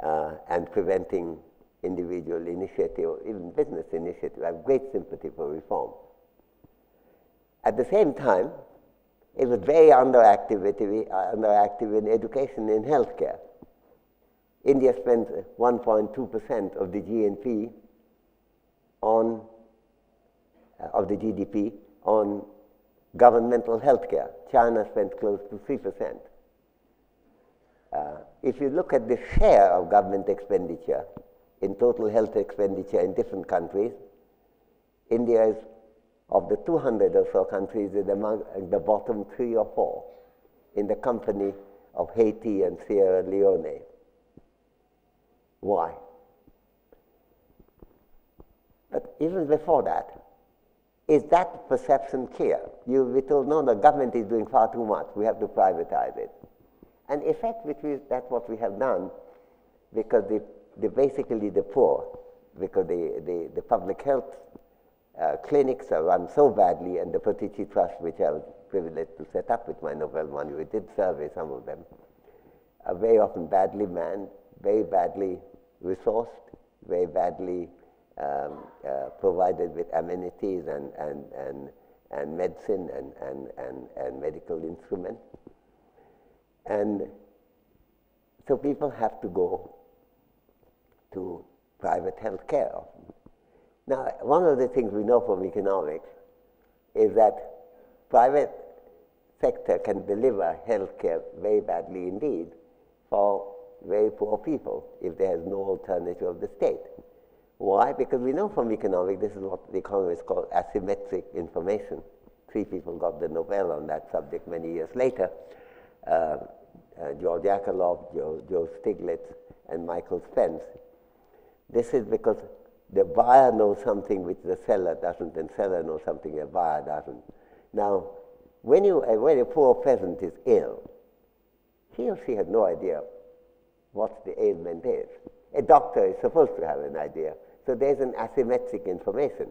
uh, and preventing individual initiative, or even business initiative. I have great sympathy for reform. At the same time, it was very underactive, uh, underactive in education and healthcare. India spends 1.2% of the GNP on, uh, of the GDP on governmental healthcare. China spends close to 3%. Uh, if you look at the share of government expenditure in total health expenditure in different countries, India is of the 200 or so countries is among the bottom three or four in the company of Haiti and Sierra Leone. Why? But even before that, is that perception clear? You will be told, no, the government is doing far too much. We have to privatize it. And in fact, which is that's what we have done, because the, the basically the poor, because the, the, the public health uh, clinics are run so badly, and the Pratichi Trust, which I was privileged to set up with my Nobel money, we did survey some of them, are very often badly manned, very badly resourced, very badly um, uh, provided with amenities and, and, and, and medicine and, and, and, and medical instruments. And so people have to go to private health care now, one of the things we know from economics is that private sector can deliver health care very badly indeed for very poor people if there is no alternative of the state. Why? Because we know from economics, this is what the economists call asymmetric information. Three people got the Nobel on that subject many years later. Uh, uh, George Akerlof, Joe, Joe Stiglitz, and Michael Spence. This is because the buyer knows something which the seller doesn't, and seller knows something the buyer doesn't. Now, when, you, a poor peasant is ill, he or she has no idea what the ailment is. A doctor is supposed to have an idea. So there's an asymmetric information.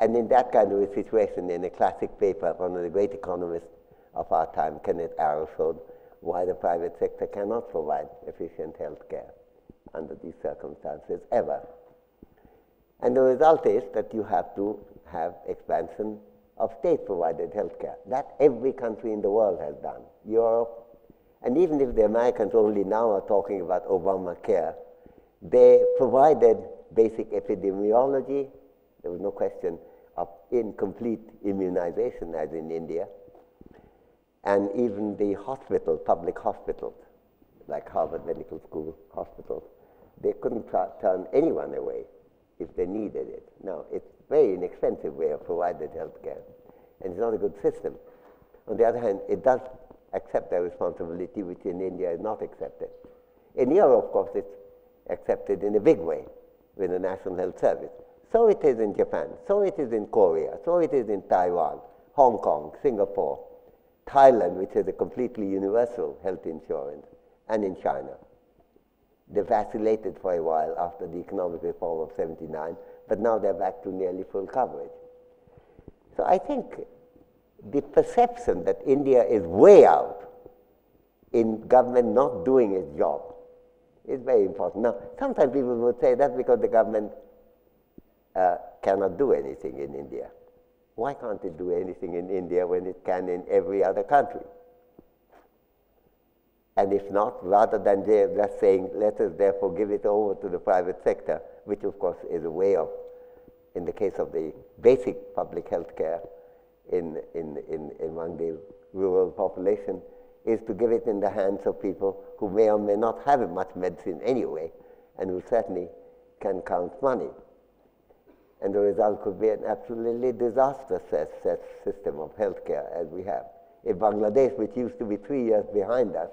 And in that kind of a situation, in a classic paper, one of the great economists of our time, Kenneth Arrow, showed why the private sector cannot provide efficient health care under these circumstances ever. And the result is that you have to have expansion of state-provided health care. That every country in the world has done. Europe, and even if the Americans only now are talking about Obamacare, they provided basic epidemiology. There was no question of incomplete immunization as in India. And even the hospital, public hospitals, like Harvard Medical School hospitals, they couldn't turn anyone away if they needed it. Now, it's a very inexpensive way of providing health care, and it's not a good system. On the other hand, it does accept a responsibility which in India is not accepted. In Europe, of course, it's accepted in a big way with the National Health Service. So it is in Japan, so it is in Korea, so it is in Taiwan, Hong Kong, Singapore, Thailand, which has a completely universal health insurance, and in China. They vacillated for a while after the economic reform of 79, but now they're back to nearly full coverage. So I think the perception that India is way out in government not doing its job is very important. Now, sometimes people would say that's because the government uh, cannot do anything in India. Why can't it do anything in India when it can in every other country? And if not, rather than just saying, let us therefore give it over to the private sector, which of course is a way of, in the case of the basic public health care in, in, in, among the rural population, is to give it in the hands of people who may or may not have much medicine anyway, and who certainly can count money and the result could be an absolutely disastrous system of healthcare as we have. In Bangladesh, which used to be three years behind us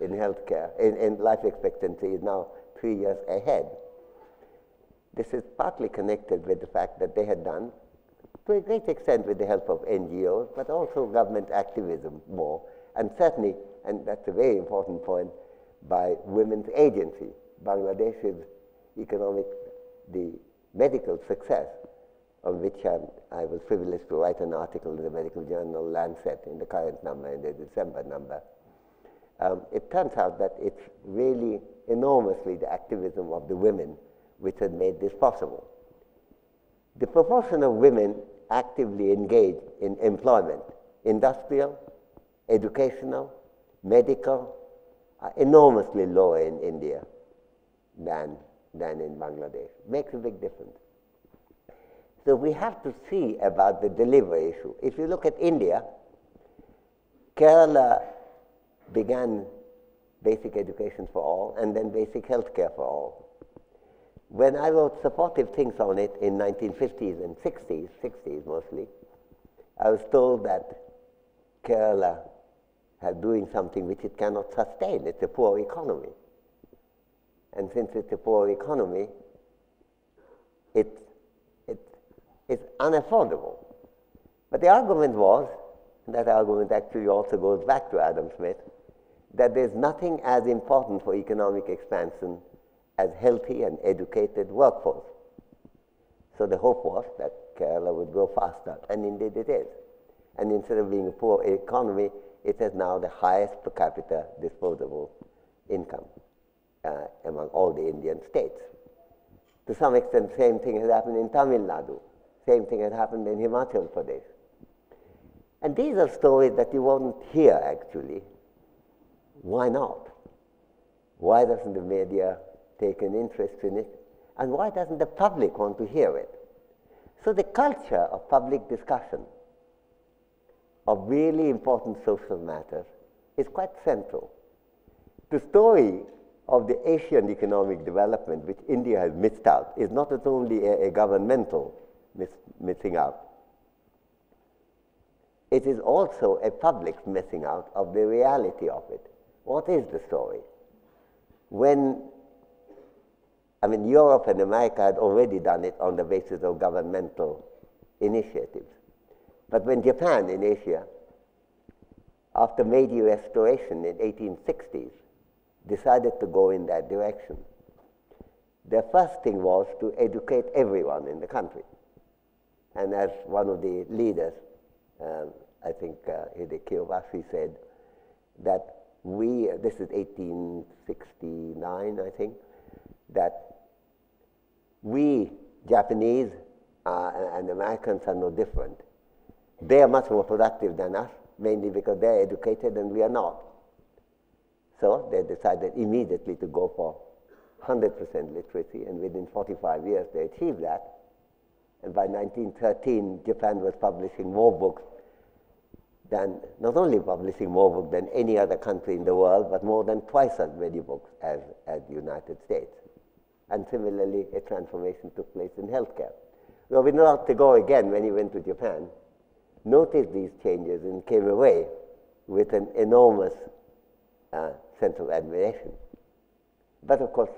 in healthcare, in, in life expectancy, is now three years ahead. This is partly connected with the fact that they had done, to a great extent with the help of NGOs, but also government activism more, and certainly, and that's a very important point, by women's agency. Bangladesh's economic, the medical success, on which I'm, i was privileged to write an article in the medical journal Lancet in the current number, in the December number. Um, it turns out that it's really enormously the activism of the women which had made this possible. The proportion of women actively engaged in employment, industrial, educational, medical, are enormously lower in India than than in Bangladesh. Makes a big difference. So we have to see about the delivery issue. If you look at India, Kerala began basic education for all and then basic health care for all. When I wrote supportive things on it in 1950s and 60s, 60s mostly, I was told that Kerala had doing something which it cannot sustain. It's a poor economy. And since it's a poor economy, it, it, it's unaffordable. But the argument was, and that argument actually also goes back to Adam Smith, that there's nothing as important for economic expansion as healthy and educated workforce. So the hope was that Kerala would grow faster, and indeed it is. And instead of being a poor economy, it has now the highest per capita disposable income uh, among all the Indian states. To some extent, the same thing has happened in Tamil Nadu. Same thing has happened in Himachal Pradesh. And these are stories that you won't hear actually. Why not? Why doesn't the media take an interest in it? And why doesn't the public want to hear it? So the culture of public discussion of really important social matters is quite central. The story of the Asian economic development, which India has missed out, is not only a, a governmental miss, missing out, it is also a public missing out of the reality of it. What is the story? When, I mean, Europe and America had already done it on the basis of governmental initiatives. But when Japan in Asia, after Meiji Restoration in 1860s, decided to go in that direction. Their first thing was to educate everyone in the country. And as one of the leaders, um, I think uh, Kido Takayoshi said, that we, this is 1869, I think, that we Japanese uh, and Americans are no different. They are much more productive than us, mainly because they're educated and we are not. So they decided immediately to go for 100% literacy, and within 45 years they achieved that. And by 1913, Japan was publishing more books than, not only publishing more books than any other country in the world, but more than twice as many books as, as the United States. And similarly, a transformation took place in healthcare. Rabindranath Tagore, again, when he went to Japan, noticed these changes and came away with an enormous uh, sense of admiration. But of course,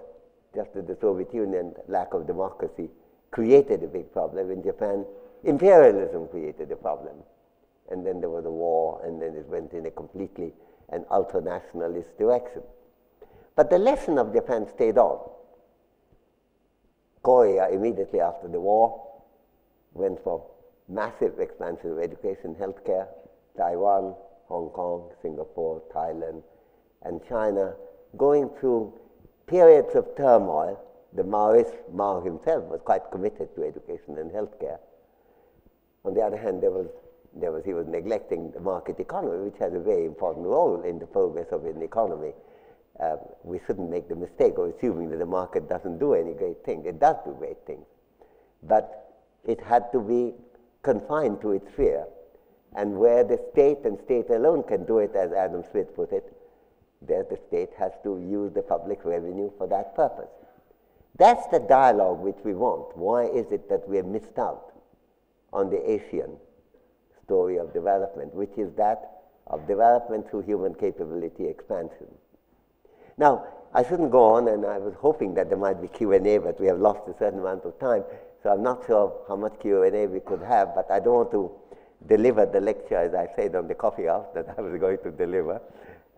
just as the Soviet Union lack of democracy created a big problem in Japan, imperialism created a problem. And then there was a war, and then it went in a completely an ultra-nationalist direction. But the lesson of Japan stayed on. Korea, immediately after the war, went for massive expansion of education, healthcare. Taiwan, Hong Kong, Singapore, Thailand, and China going through periods of turmoil. The Maoist Mao himself was quite committed to education and healthcare. On the other hand, there was, there was, he was neglecting the market economy, which has a very important role in the progress of an economy. Uh, we shouldn't make the mistake of assuming that the market doesn't do any great thing. It does do great things. But it had to be confined to its sphere. And where the state and state alone can do it, as Adam Smith put it, there the state has to use the public revenue for that purpose. That's the dialogue which we want. Why is it that we're missed out on the Asian story of development, which is that of development through human capability expansion? Now, I shouldn't go on, and I was hoping that there might be Q&A, but we have lost a certain amount of time, so I'm not sure how much Q&A we could have, but I don't want to deliver the lecture, as I said on the coffee house, that I was going to deliver.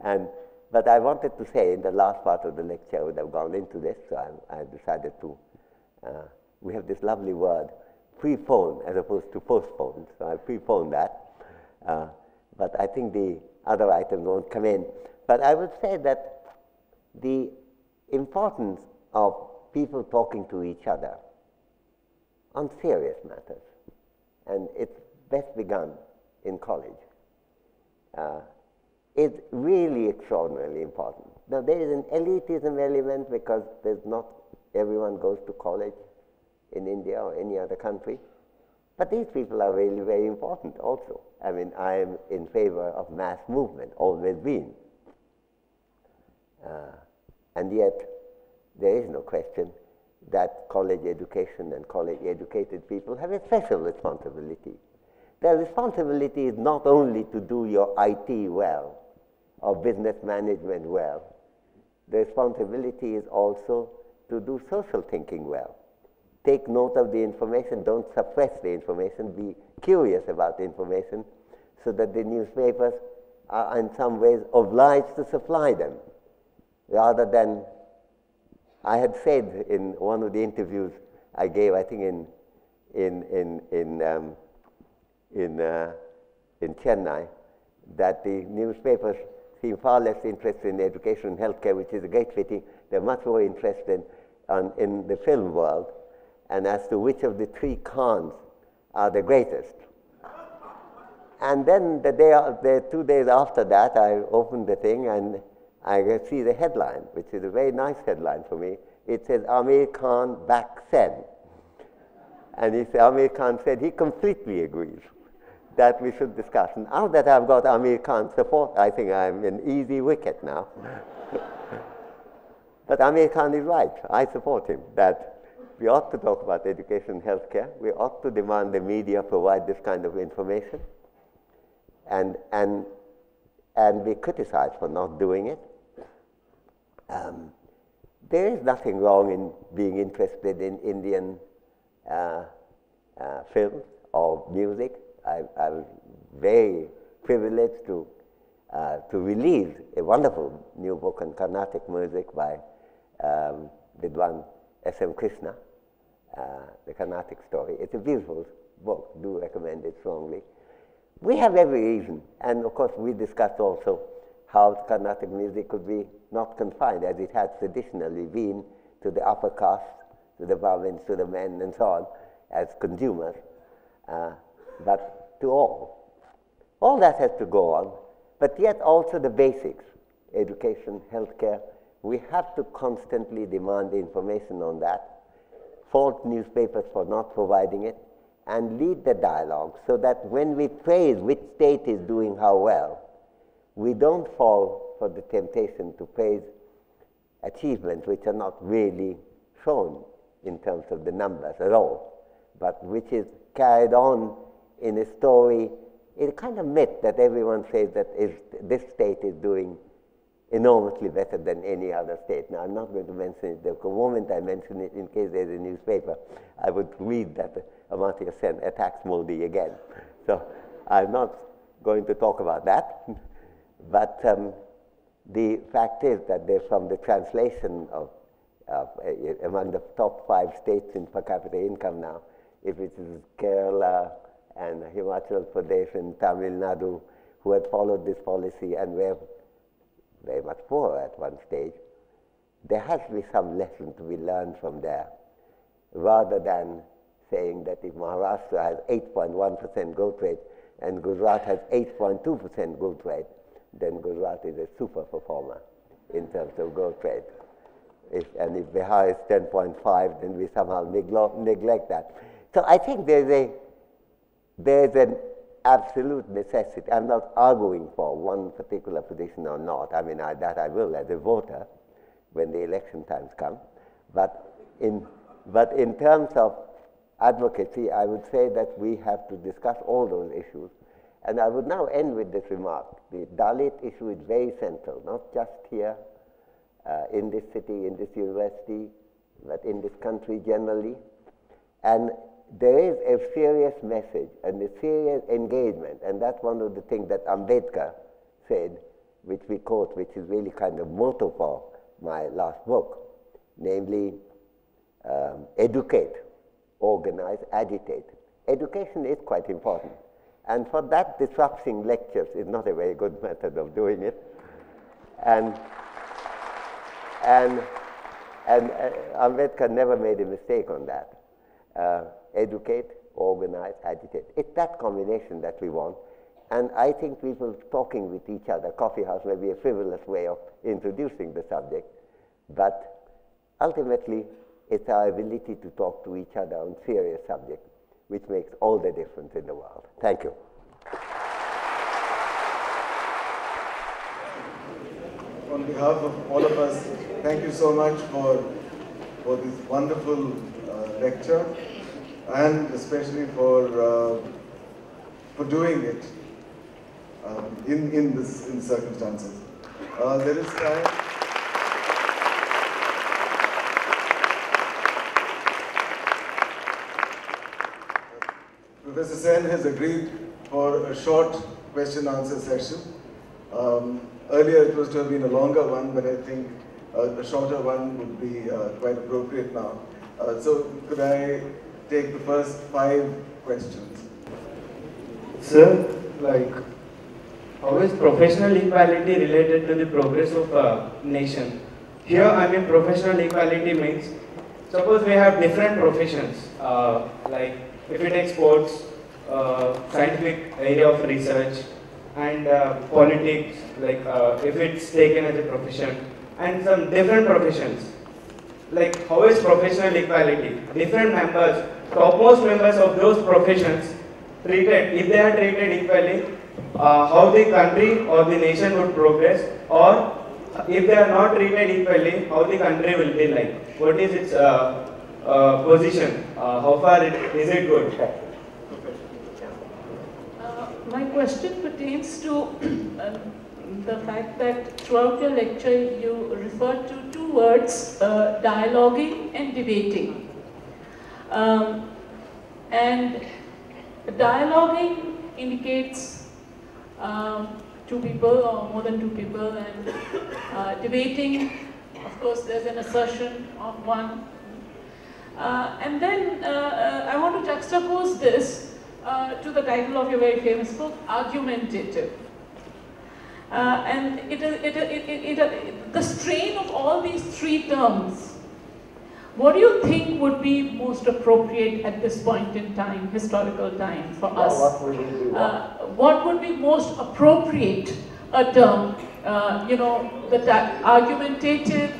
And, but I wanted to say in the last part of the lecture, I would have gone into this, so I, I decided to. Uh, we have this lovely word, prepone, as opposed to postpone, so I prepone that. Uh, but I think the other items won't come in. But I would say that the importance of people talking to each other on serious matters, and it's best begun in college, uh, is really extraordinarily important. Now, there is an elitism element because there's not everyone goes to college in India or any other country. But these people are really very important also. I mean, I am in favor of mass movement, always been. Uh, and yet, there is no question that college education and college educated people have a special responsibility. Their responsibility is not only to do your IT well or business management well, the responsibility is also to do social thinking well. Take note of the information, don't suppress the information, be curious about the information so that the newspapers are in some ways obliged to supply them rather than I had said in one of the interviews I gave, I think in in in in um, in, uh, in Chennai, that the newspapers seem far less interested in education and healthcare, which is a great fitting. They're much more interested on, in the film world, and as to which of the three Khans are the greatest. And then the day, the two days after that, I opened the thing and I see the headline, which is a very nice headline for me. It says, Aamir Khan back said. And he said, Aamir Khan said he completely agrees that we should discuss. Now that I've got Aamir Khan's support, I think I'm an easy wicket now. but Aamir Khan is right. I support him that we ought to talk about education and healthcare. We ought to demand the media provide this kind of information and, and, and be criticized for not doing it. Um, there is nothing wrong in being interested in Indian uh, uh, film or music. I, was very privileged to, uh, to release a wonderful new book on Carnatic music by um, Vidwan T.M. Krishna, uh, The Carnatic Story. It's a beautiful book. Do recommend it strongly. We have every reason, and of course we discussed also how Carnatic music could be not confined, as it has traditionally been, to the upper caste, to the Brahmins, to the men, and so on, as consumers, uh, but to all. All that has to go on, but yet also the basics education, healthcare. We have to constantly demand information on that, fault newspapers for not providing it, and lead the dialogue so that when we praise which state is doing how well, we don't fall for the temptation to praise achievements which are not really shown in terms of the numbers at all, but which is carried on in a story, a kind of myth that everyone says that is, this state is doing enormously better than any other state. Now, I'm not going to mention it. The moment I mention it, in case there's a newspaper, I would read that Amartya Sen attacks Modi again. So I'm not going to talk about that. But um, the fact is that they're from the translation of, uh, among the top five states in per capita income now, if it is Kerala and Himachal Pradesh and Tamil Nadu who had followed this policy and were very much poorer at one stage, there has to be some lesson to be learned from there, rather than saying that if Maharashtra has 8.1% growth rate and Gujarat has 8.2% growth rate, then Gujarat is a super performer in terms of growth rate. If, and if Bihar is 10.5, then we somehow neglect that. So I think there's a there's an absolute necessity. I'm not arguing for one particular position or not. I mean, I, that I will as a voter when the election times come. But in, but in terms of advocacy, I would say that we have to discuss all those issues. And I would now end with this remark. The Dalit issue is very central, not just here uh, in this city, in this university, but in this country generally. And there is a serious message and a serious engagement, and that's one of the things that Ambedkar said, which we quote, which is really kind of motto for my last book, namely um, educate, organize, agitate. Education is quite important. And for that, disrupting lectures is not a very good method of doing it. And, and, and uh, Ambedkar never made a mistake on that. Uh, educate, organize, agitate. It's that combination that we want. And I think people talking with each other, coffee house may be a frivolous way of introducing the subject, but ultimately it's our ability to talk to each other on serious subjects which makes all the difference in the world. Thank you. On behalf of all of us, thank you so much for, for this wonderful lecture and especially for, uh, for doing it um, in, in, this, in circumstances. Uh, there is time. Professor Sen has agreed for a short question answer session. Um, earlier it was to have been a longer one, but I think uh, a shorter one would be uh, quite appropriate now. Uh, so could I take the first five questions. Sir, like, how is professional equality related to the progress of a nation? Here, I mean, professional equality means, suppose we have different professions, uh, like if you take sports, uh, scientific area of research, and uh, politics, like uh, if it's taken as a profession, and some different professions. Like, how is professional equality? Different members topmost members of those professions treated, if they are treated equally, uh, how the country or the nation would progress or if they are not treated equally, how the country will be like. What is its uh, uh, position? Uh, how far it, is it good? Uh, my question pertains to um, the fact that throughout your lecture you referred to two words, uh, dialoguing and debating. Um, and dialoguing indicates um, two people or more than two people and uh, debating, of course there's an assertion of one. Uh, and then uh, uh I want to juxtapose this uh, to the title of your very famous book, Argumentative. Uh, and it, it, it, the strain of all these three terms what do you think would be most appropriate at this point in time, historical time for us? What would, be uh, what would be most appropriate a term, uh, you know, the argumentative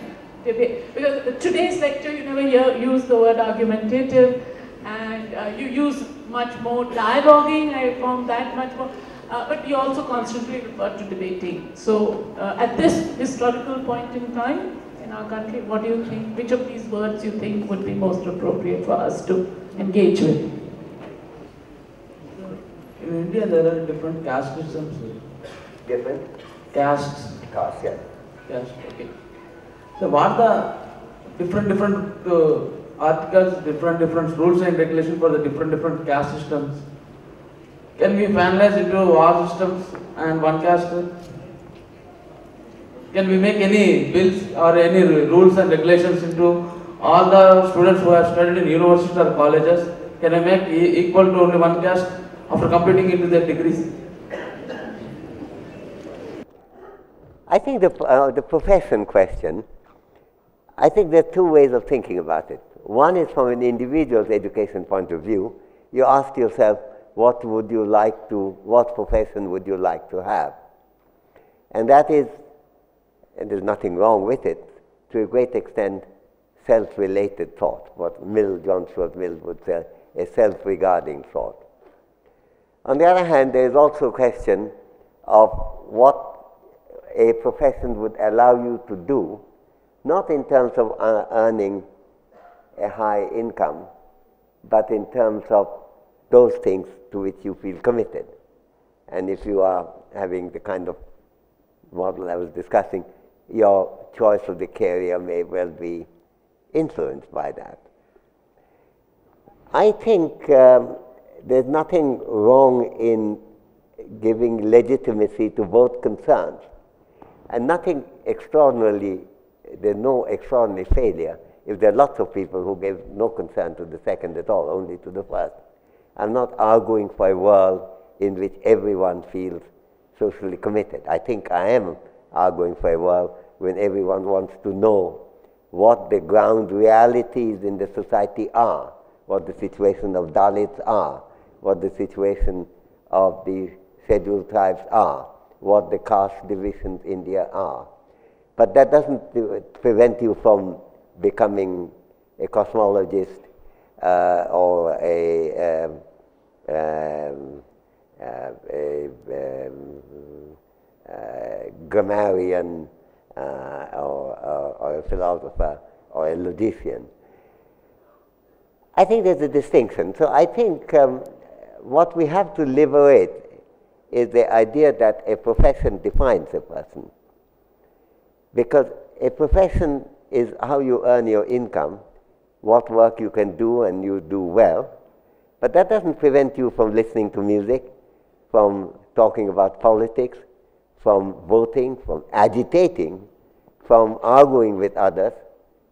debate? Because today's lecture, you never hear, use the word argumentative, and uh, you use much more dialoguing, I found that much more. Uh, but you also constantly refer to debating. So uh, at this historical point in time, in our country, what do you think, which of these words you think would be most appropriate for us to engage with? In India, there are different caste systems. Different? Castes. Caste, yeah. Caste, okay. So what the different, different uh, articles, different, different rules and regulations for the different, different caste systems? Can we finalize into all systems and one caste? Can we make any bills or any rules and regulations into all the students who have studied in universities or colleges? Can I make equal to only one caste after completing into their degrees? I think the, uh, the profession question, I think there are two ways of thinking about it. One is from an individual's education point of view. You ask yourself, what would you like to, what profession would you like to have? And that is, and there's nothing wrong with it, to a great extent, self-related thought, what Mill, John Stuart Mill would say, a self-regarding thought. On the other hand, there is also a question of what a profession would allow you to do, not in terms of uh, earning a high income, but in terms of those things to which you feel committed. And if you are having the kind of model I was discussing, your choice of the career may well be influenced by that. I think um, there's nothing wrong in giving legitimacy to both concerns, and nothing extraordinarily, there's no extraordinary failure if there are lots of people who gave no concern to the second at all, only to the first. I'm not arguing for a world in which everyone feels socially committed. I think I am arguing for a world when everyone wants to know what the ground realities in the society are, what the situation of Dalits are, what the situation of the scheduled tribes are, what the caste divisions in India are. But that doesn't prevent you from becoming a cosmologist uh, or a, um, um, uh, a um, uh, grammarian uh, or, or, or, a philosopher or a logician. I think there's a distinction. So I think um, what we have to liberate is the idea that a profession defines a person. Because a profession is how you earn your income, what work you can do and you do well. But that doesn't prevent you from listening to music, from talking about politics, from voting, from agitating, from arguing with others.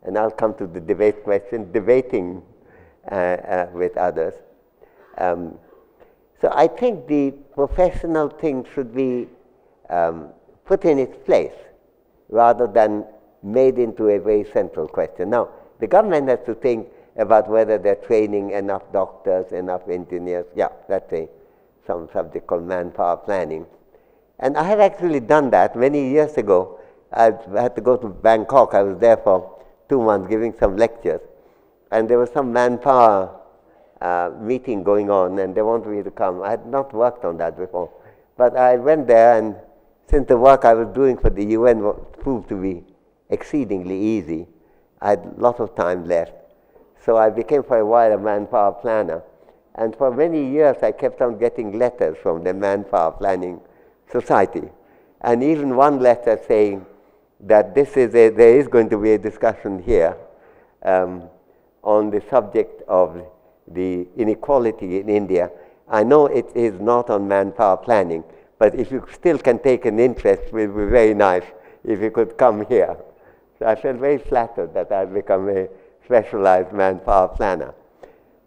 And I'll come to the debate question, debating uh, uh, with others. Um, so I think the professional thing should be um, put in its place rather than made into a very central question. Now, the government has to think about whether they're training enough doctors, enough engineers. Yeah, that's a, some subject called manpower planning. And I have actually done that many years ago. I had to go to Bangkok. I was there for two months giving some lectures. And there was some manpower uh, meeting going on, and they wanted me to come. I had not worked on that before. But I went there, and since the work I was doing for the UN proved to be exceedingly easy. I had lots of time left. So I became for a while a manpower planner. And for many years I kept on getting letters from the Manpower Planning Society. And even one letter saying that this is a, there is going to be a discussion here um, on the subject of the inequality in India. I know it is not on manpower planning, but if you still can take an interest, it would be very nice if you could come here. So I felt very flattered that I've become a specialized manpower planner.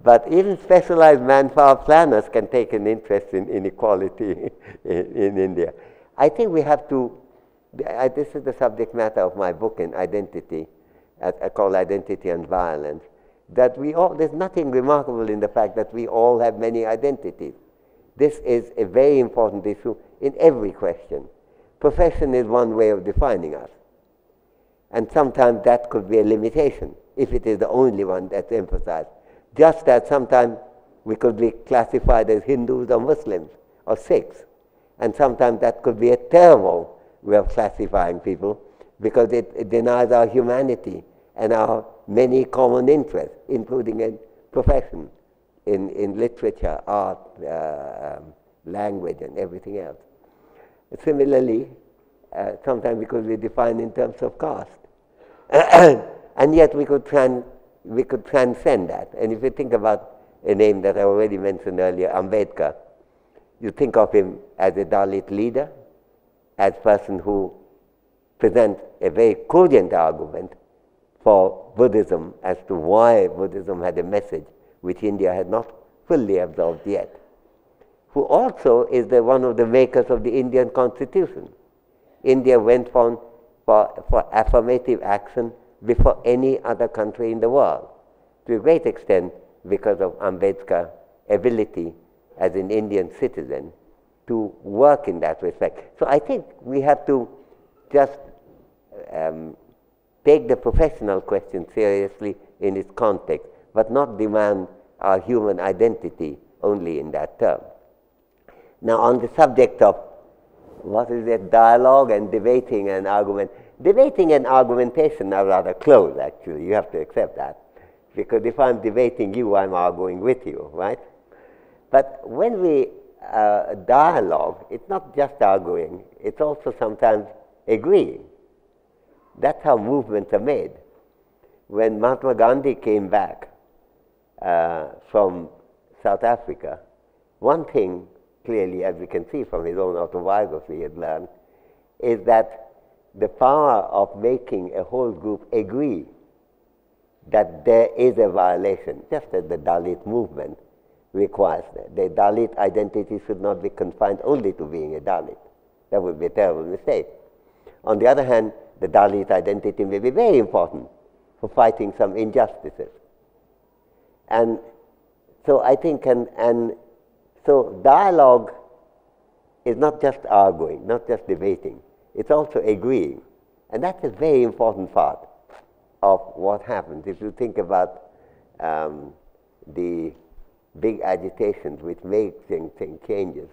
But even specialized manpower planners can take an interest in inequality in, in India. I think we have to, I, this is the subject matter of my book in Identity, I uh, call Identity and Violence, that we all, there's nothing remarkable in the fact that we all have many identities. This is a very important issue in every question. Profession is one way of defining us. And sometimes that could be a limitation if it is the only one that's emphasized. Just as sometimes we could be classified as Hindus or Muslims or Sikhs. And sometimes that could be a terrible way of classifying people because it, it denies our humanity and our many common interests, including in profession, in, in literature, art, uh, um, language, and everything else. Similarly, uh, sometimes because we define in terms of caste. and yet we could, tran- we could transcend that. And if you think about a name that I already mentioned earlier, Ambedkar, you think of him as a Dalit leader, as a person who presents a very cogent argument for Buddhism as to why Buddhism had a message which India had not fully absorbed yet, who also is the, one of the makers of the Indian constitution India went on for, for affirmative action before any other country in the world, to a great extent because of Ambedkar's ability as an Indian citizen to work in that respect. So I think we have to just um, take the professional question seriously in its context, but not demand our human identity only in that term. Now, on the subject of what is it, dialogue and debating and argument, debating and argumentation are rather close, actually. You have to accept that. Because if I'm debating you, I'm arguing with you, right? But when we uh, dialogue, it's not just arguing, it's also sometimes agreeing. That's how movements are made. When Mahatma Gandhi came back uh, from South Africa, one thing clearly, as we can see from his own autobiography, he had learned, is that the power of making a whole group agree that there is a violation, just as the Dalit movement requires that. The Dalit identity should not be confined only to being a Dalit. That would be a terrible mistake. On the other hand, the Dalit identity may be very important for fighting some injustices. And so I think, and, and so dialogue is not just arguing, not just debating, it's also agreeing. And that's a very important part of what happens. If you think about um, the big agitations which make things, things changes,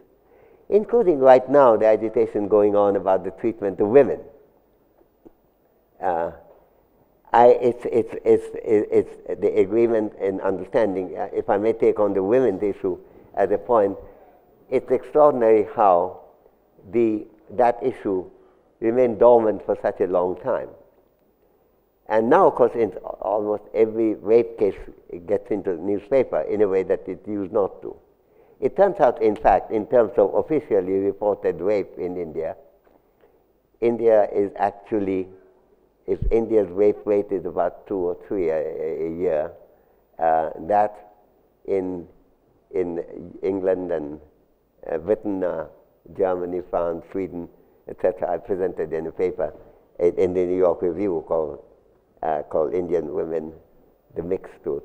including right now the agitation going on about the treatment of women. Uh, I, it's, it's, it's, it's the agreement and understanding. Uh, if I may take on the women's issue as a point, it's extraordinary how the, that issue remained dormant for such a long time. And now, of course, in almost every rape case it gets into the newspaper in a way that it used not to. It turns out, in fact, in terms of officially reported rape in India, India is actually, if India's rape rate is about two or three a, a year, uh, that in, in England and uh, Britain, uh, Germany, France, Sweden, etc., I presented in a paper in the New York Review called uh, called Indian women, the mixed truth,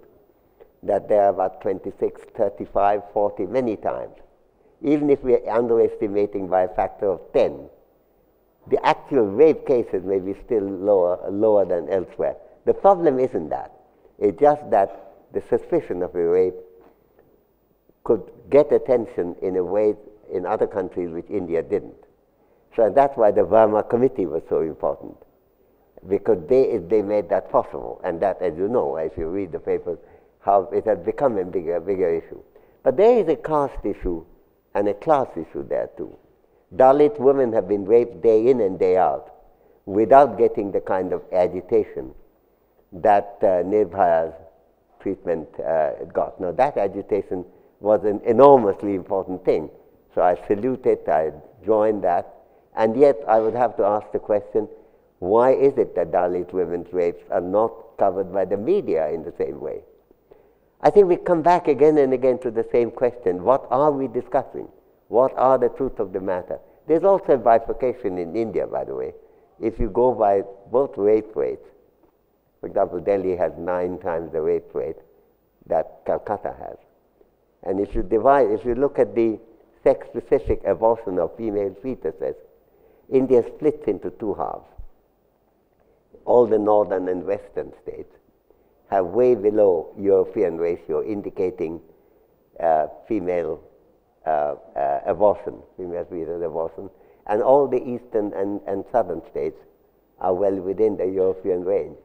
that there are about 26, 35, 40, many times. Even if we are underestimating by a factor of 10, the actual rape cases may be still lower, lower than elsewhere. The problem isn't that. It's just that the suspicion of a rape could get attention in a way in other countries which India didn't. So that's why the Verma Committee was so important because they, they made that possible. And that, as you know, if you read the papers, how it has become a bigger, bigger issue. But there is a caste issue and a class issue there too. Dalit women have been raped day in and day out without getting the kind of agitation that uh, Nirbhaya's treatment uh, got. Now, that agitation was an enormously important thing. So I salute it, I join that. And yet, I would have to ask the question why is it that Dalit women's rapes are not covered by the media in the same way? I think we come back again and again to the same question. What are we discussing? What are the truth of the matter? There's also a bifurcation in India, by the way. If you go by both rape rates, for example, Delhi has nine times the rape rate that Calcutta has. And if you divide, if you look at the sex-specific abortion of female fetuses, India splits into two halves all the northern and western states have way below European ratio, indicating uh, female uh, uh, abortion, female fetal abortion, and all the eastern and, and southern states are well within the European range.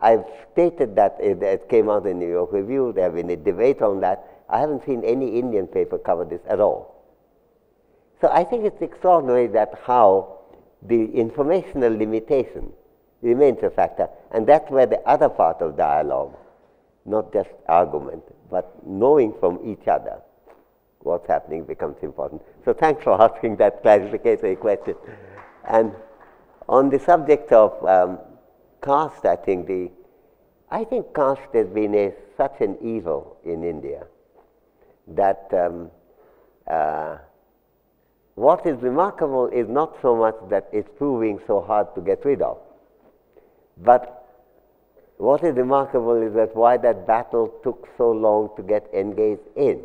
I've stated that it, it came out in the New York Review, there have been a debate on that. I haven't seen any Indian paper cover this at all. So I think it's extraordinary that how the informational limitation remains a factor. And that's where the other part of dialogue, not just argument, but knowing from each other what's happening becomes important. So thanks for asking that clarificatory question. And on the subject of um, caste, I think the, I think caste has been a, such an evil in India that um, uh, what is remarkable is not so much that it's proving so hard to get rid of, but what is remarkable is that why that battle took so long to get engaged in.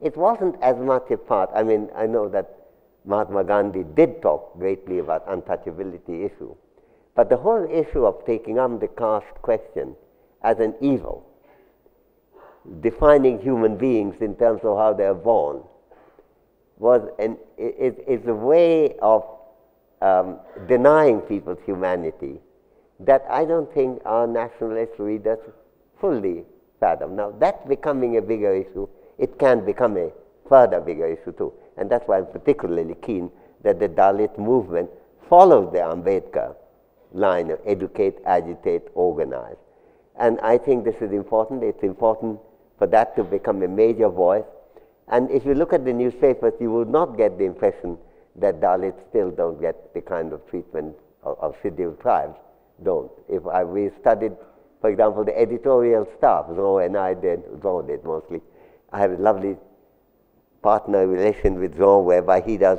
It wasn't as much a part, I mean, I know that Mahatma Gandhi did talk greatly about untouchability issue, but the whole issue of taking up the caste question as an evil, defining human beings in terms of how they are born, was an, is, is a way of um, denying people's humanity that I don't think our nationalist readers fully fathom. Now, that's becoming a bigger issue. It can become a further bigger issue too. And that's why I'm particularly keen that the Dalit movement follows the Ambedkar line of educate, agitate, organize. And I think this is important. It's important for that to become a major voice. And if you look at the newspapers, you will not get the impression that Dalits still don't get the kind of treatment of, of scheduled tribes don't. If I, we studied, for example, the editorial staff, Zoe and I did, Zoe did mostly. I have a lovely partner relation with Zoe whereby he does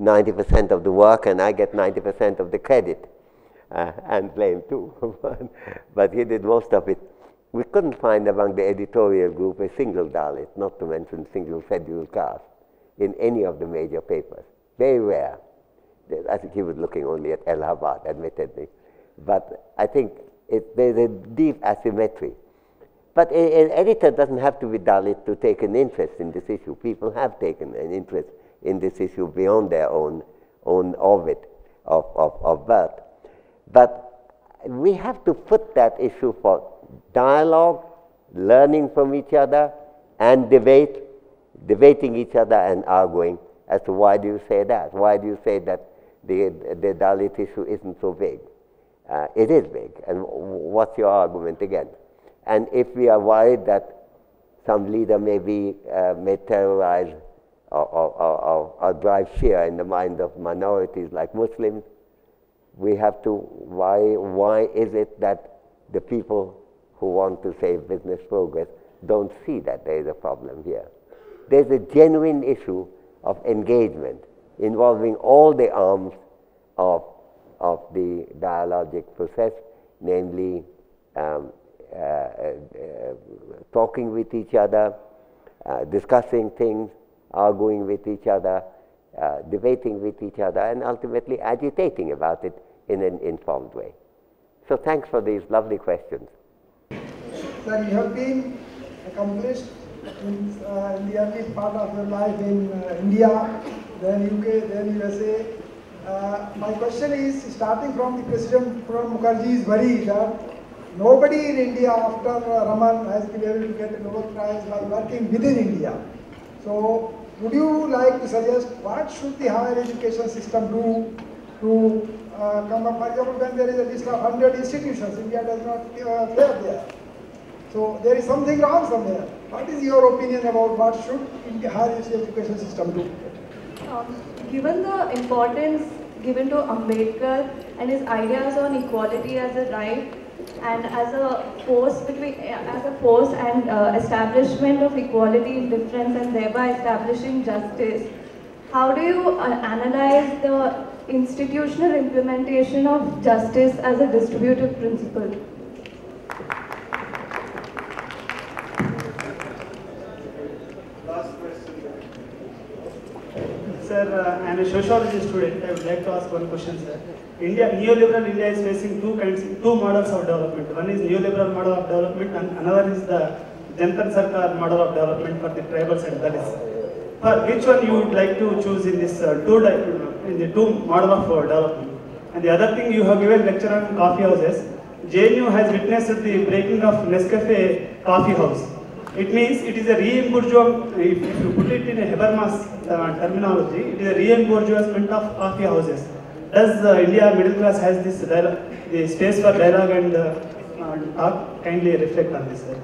90% of the work and I get 90% of the credit uh, and blame too. but he did most of it. We couldn't find among the editorial group a single Dalit, not to mention single scheduled caste, in any of the major papers. Very rare. I think he was looking only at Allahabad, admittedly. But I think it, there's a deep asymmetry. But an editor doesn't have to be Dalit to take an interest in this issue. People have taken an interest in this issue beyond their own, own orbit of, of, of birth. But we have to put that issue for dialogue, learning from each other, and debate, debating each other and arguing as to why do you say that? Why do you say that the, the Dalit issue isn't so big? Uh, it is big. And what's your argument again? And if we are worried that some leader may be, uh, may terrorize or, or, or, or, drive fear in the mind of minorities like Muslims, we have to, why, why is it that the people who want to save business progress don't see that there is a problem here? There's a genuine issue of engagement involving all the arms of of the dialogic process, namely um, uh, uh, talking with each other, uh, discussing things, arguing with each other, uh, debating with each other, and ultimately agitating about it in an informed way. So thanks for these lovely questions. Sir, you have been accomplished in, uh, in the early part of your life in uh, India, then UK, then USA, uh, my question is, starting from the President Pranab Mukherjee's worry that nobody in India after uh, Raman has been able to get a Nobel Prize by working within India. So, would you like to suggest what should the higher education system do to uh, come up? For example, when there is a list of 100 institutions, India does not uh, appear there. So, there is something wrong somewhere. What is your opinion about what should the higher education system do? Um, given the importance given to Ambedkar and his ideas on equality as a right and as a force between as a force and uh, establishment of equality in difference and thereby establishing justice how do you uh, analyze the institutional implementation of justice as a distributive principle Sir, uh, I am a sociology student. I would like to ask one question, sir. India, neoliberal India is facing two kinds, two models of development. One is neoliberal model of development, and another is the Janata Sarkar model of development for the tribals and. For which one you would like to choose in this uh, two in the two model of uh, development? And the other thing, you have given lecture on coffee houses. JNU has witnessed the breaking of Nescafe coffee house. It means it is a re-embourgeoisement, if, if you put it in a Habermas uh, terminology, it is a re-embourgeoisement of coffee houses. Does uh, India middle class has this dialogue, the space for dialogue and uh, uh, talk? Kindly reflect on this. Sir.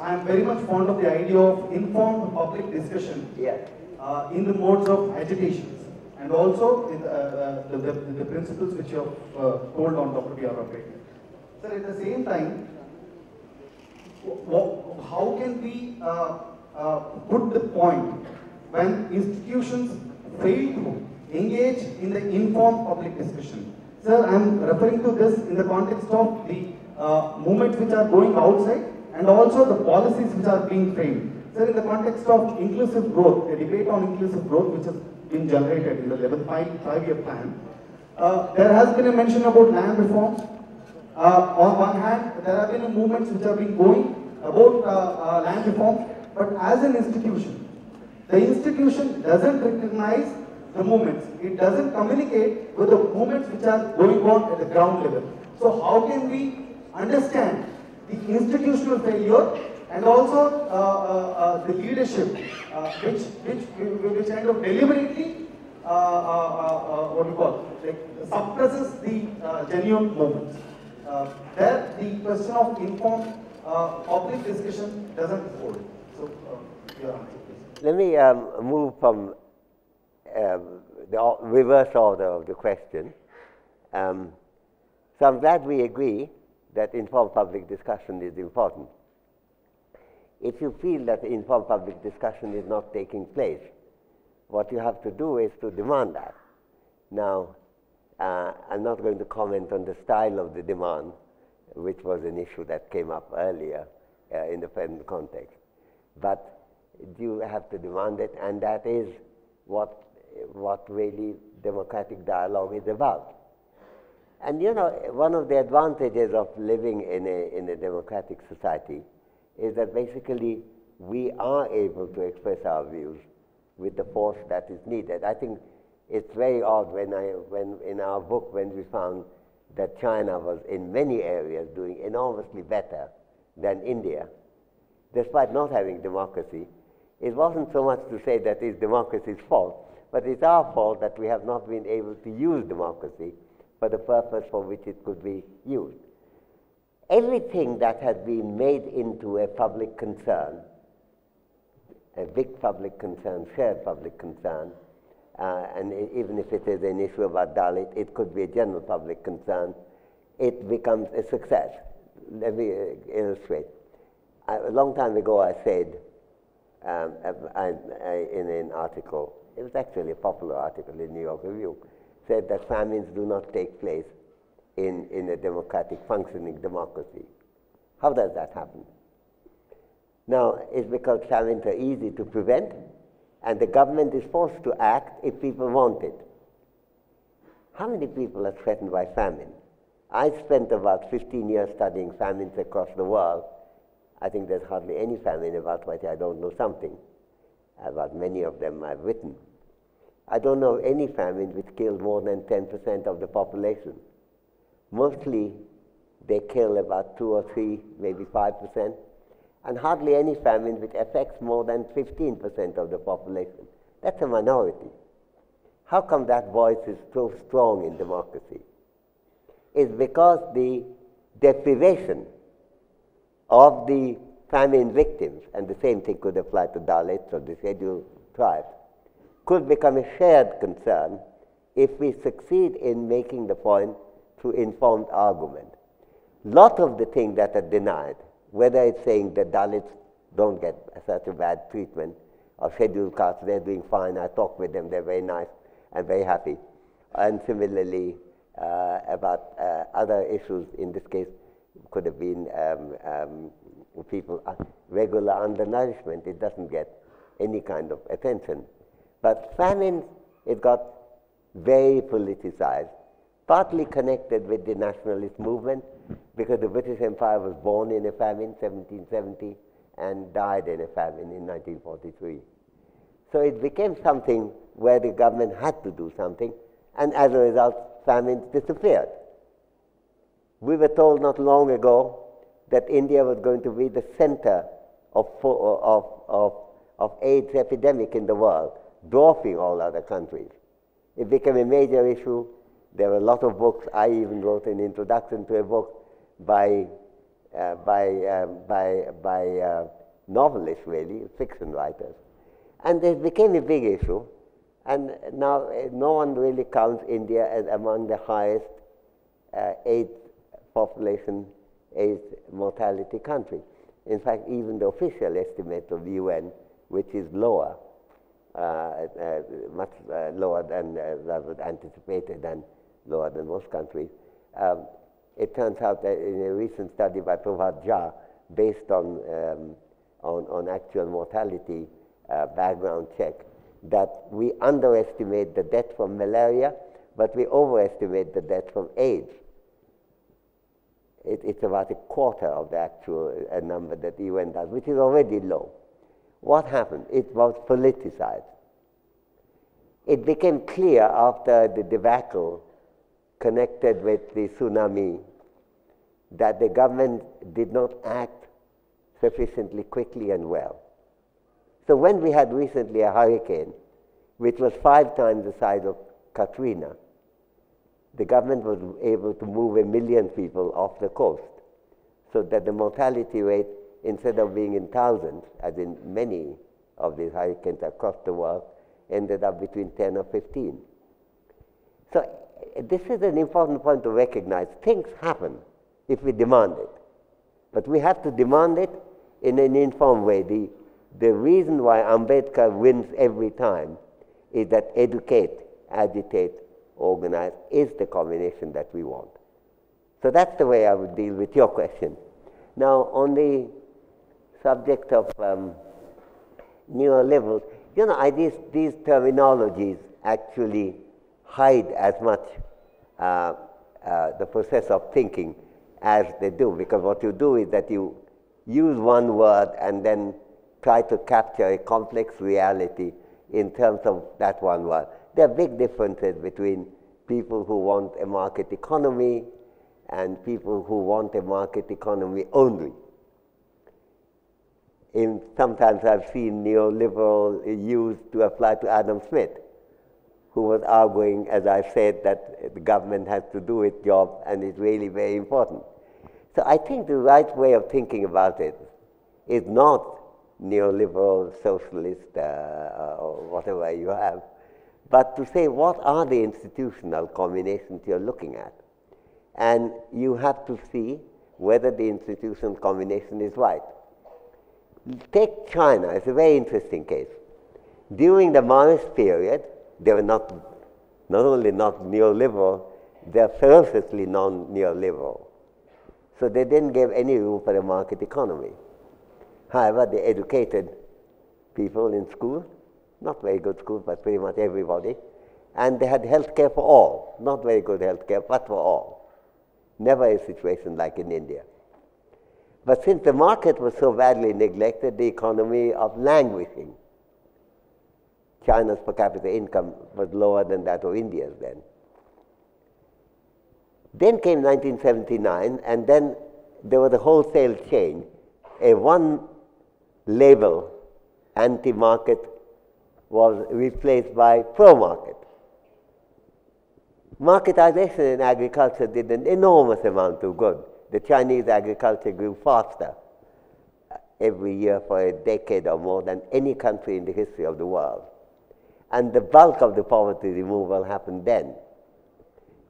I am very much fond of the idea of informed public discussion yeah. uh, in the modes of agitations and also in, uh, uh, the, the, the, principles which you have uh, told on Dr. B.R. Ambedkar. Sir, at the same time, how can we uh, uh, put the point when institutions fail to engage in the informed public discussion? Sir, I am referring to this in the context of the uh, movements which are going outside and also the policies which are being framed. Sir, in the context of inclusive growth, a debate on inclusive growth which has been generated in the 11th five, five-year plan, uh, there has been a mention about land reforms. Uh, on one hand, there have been movements which have been going about uh, uh, land reforms, but as an institution, the institution doesn't recognize the movements. It doesn't communicate with the movements which are going on at the ground level. So how can we understand the institutional failure and also uh, uh, the leadership which, which, which kind of deliberately uh, uh, uh, what you call, like suppresses the uh, genuine movements. Uh, there, the question of informed uh, public discussion doesn't hold. So, uh, your answer, please. Let me um, move from um, the reverse order of the question. Um, so I'm glad we agree that informed public discussion is important. If you feel that informed public discussion is not taking place, what you have to do is to demand that. Now, uh, I'm not going to comment on the style of the demand, which was an issue that came up earlier uh, in the present context. But you have to demand it, and that is what, what really democratic dialogue is about. And you know, one of the advantages of living in a, in a democratic society is that basically we are able to express our views with the force that is needed. I think it's very odd when, I, when in our book when we found that China was in many areas doing enormously better than India, despite not having democracy. It wasn't so much to say that it's democracy's fault, but it's our fault that we have not been able to use democracy for the purpose for which it could be used. Everything that has been made into a public concern, a big public concern, shared public concern, uh, and even if it is an issue about Dalit, it could be a general public concern, it becomes a success. Let me uh, illustrate. A long time ago, I said um, I, I, in an article, it was actually a popular article in New York Review, said that famines do not take place in, in a democratic, functioning democracy. How does that happen? Now, it's because famines are easy to prevent, and the government is forced to act if people want it. How many people are threatened by famine? I spent about 15 years studying famines across the world. I think there's hardly any famine about which I don't know something. About many of them I've written. I don't know any famine which killed more than 10% of the population. Mostly they kill about 2 or 3, maybe 5%, and hardly any famine which affects more than 15% of the population. That's a minority. How come that voice is so strong in democracy? It's because the deprivation of the famine victims, and the same thing could apply to Dalits or the scheduled tribes, could become a shared concern if we succeed in making the point through informed argument. Lot of the things that are denied, whether it's saying that Dalits don't get such a bad treatment, or scheduled castes, they're doing fine, I talk with them, they're very nice and very happy. And similarly, uh, about uh, other issues, in this case, could have been um, um, people, uh, regular undernourishment, it doesn't get any kind of attention. But famine, it got very politicized, partly connected with the nationalist movement, because the British Empire was born in a famine, 1770, and died in a famine in 1943. So it became something where the government had to do something, and as a result, famines disappeared. We were told not long ago that India was going to be the center of, of, of, of AIDS epidemic in the world, dwarfing all other countries. It became a major issue. There are a lot of books. I even wrote an introduction to a book by, uh, by, um, by, by uh, novelists, really, fiction writers. And it became a big issue. And now uh, no one really counts India as among the highest uh, AIDS population, AIDS mortality country. In fact, even the official estimate of the UN, which is lower, uh, uh, much uh, lower than was anticipated and lower than most countries, um, it turns out that in a recent study by Prabhat Jha, based on, um, on, on, actual mortality uh, background check, that we underestimate the death from malaria, but we overestimate the death from AIDS. It, it's about a quarter of the actual uh, number that UN does, which is already low. What happened? It was politicized. It became clear after the debacle connected with the tsunami that the government did not act sufficiently quickly and well. So when we had recently a hurricane, which was five times the size of Katrina, the government was able to move a million people off the coast so that the mortality rate, instead of being in thousands, as in many of these hurricanes across the world, ended up between 10 or 15. So this is an important point to recognize. Things happen if we demand it. But we have to demand it in an informed way. The, the reason why Ambedkar wins every time is that educate, agitate, organize is the combination that we want. So that's the way I would deal with your question. Now, on the subject of um, neoliberals, you know, I, these, these terminologies actually hide as much uh, uh, the process of thinking as they do, because what you do is that you use one word and then try to capture a complex reality in terms of that one word. There are big differences between people who want a market economy and people who want a market economy only. In, sometimes I've seen neoliberal used to apply to Adam Smith, who was arguing, as I said, that the government has to do its job and it's really very important. So I think the right way of thinking about it is not neoliberal, socialist, uh, or whatever you have, but to say what are the institutional combinations you're looking at. And you have to see whether the institutional combination is right. Take China, it's a very interesting case. During the Maoist period, they were not, not only not neoliberal, they're ferociously non-neoliberal. So they didn't give any room for a market economy. However, they educated people in school, not very good schools, but pretty much everybody, and they had health care for all, not very good health care, but for all. Never a situation like in India. But since the market was so badly neglected, the economy of languishing. China's per capita income was lower than that of India's then. Then came 1979, and then there was a wholesale change. A one label anti market was replaced by pro market. Marketization in agriculture did an enormous amount of good. The Chinese agriculture grew faster uh, every year for a decade or more than any country in the history of the world. And the bulk of the poverty removal happened then.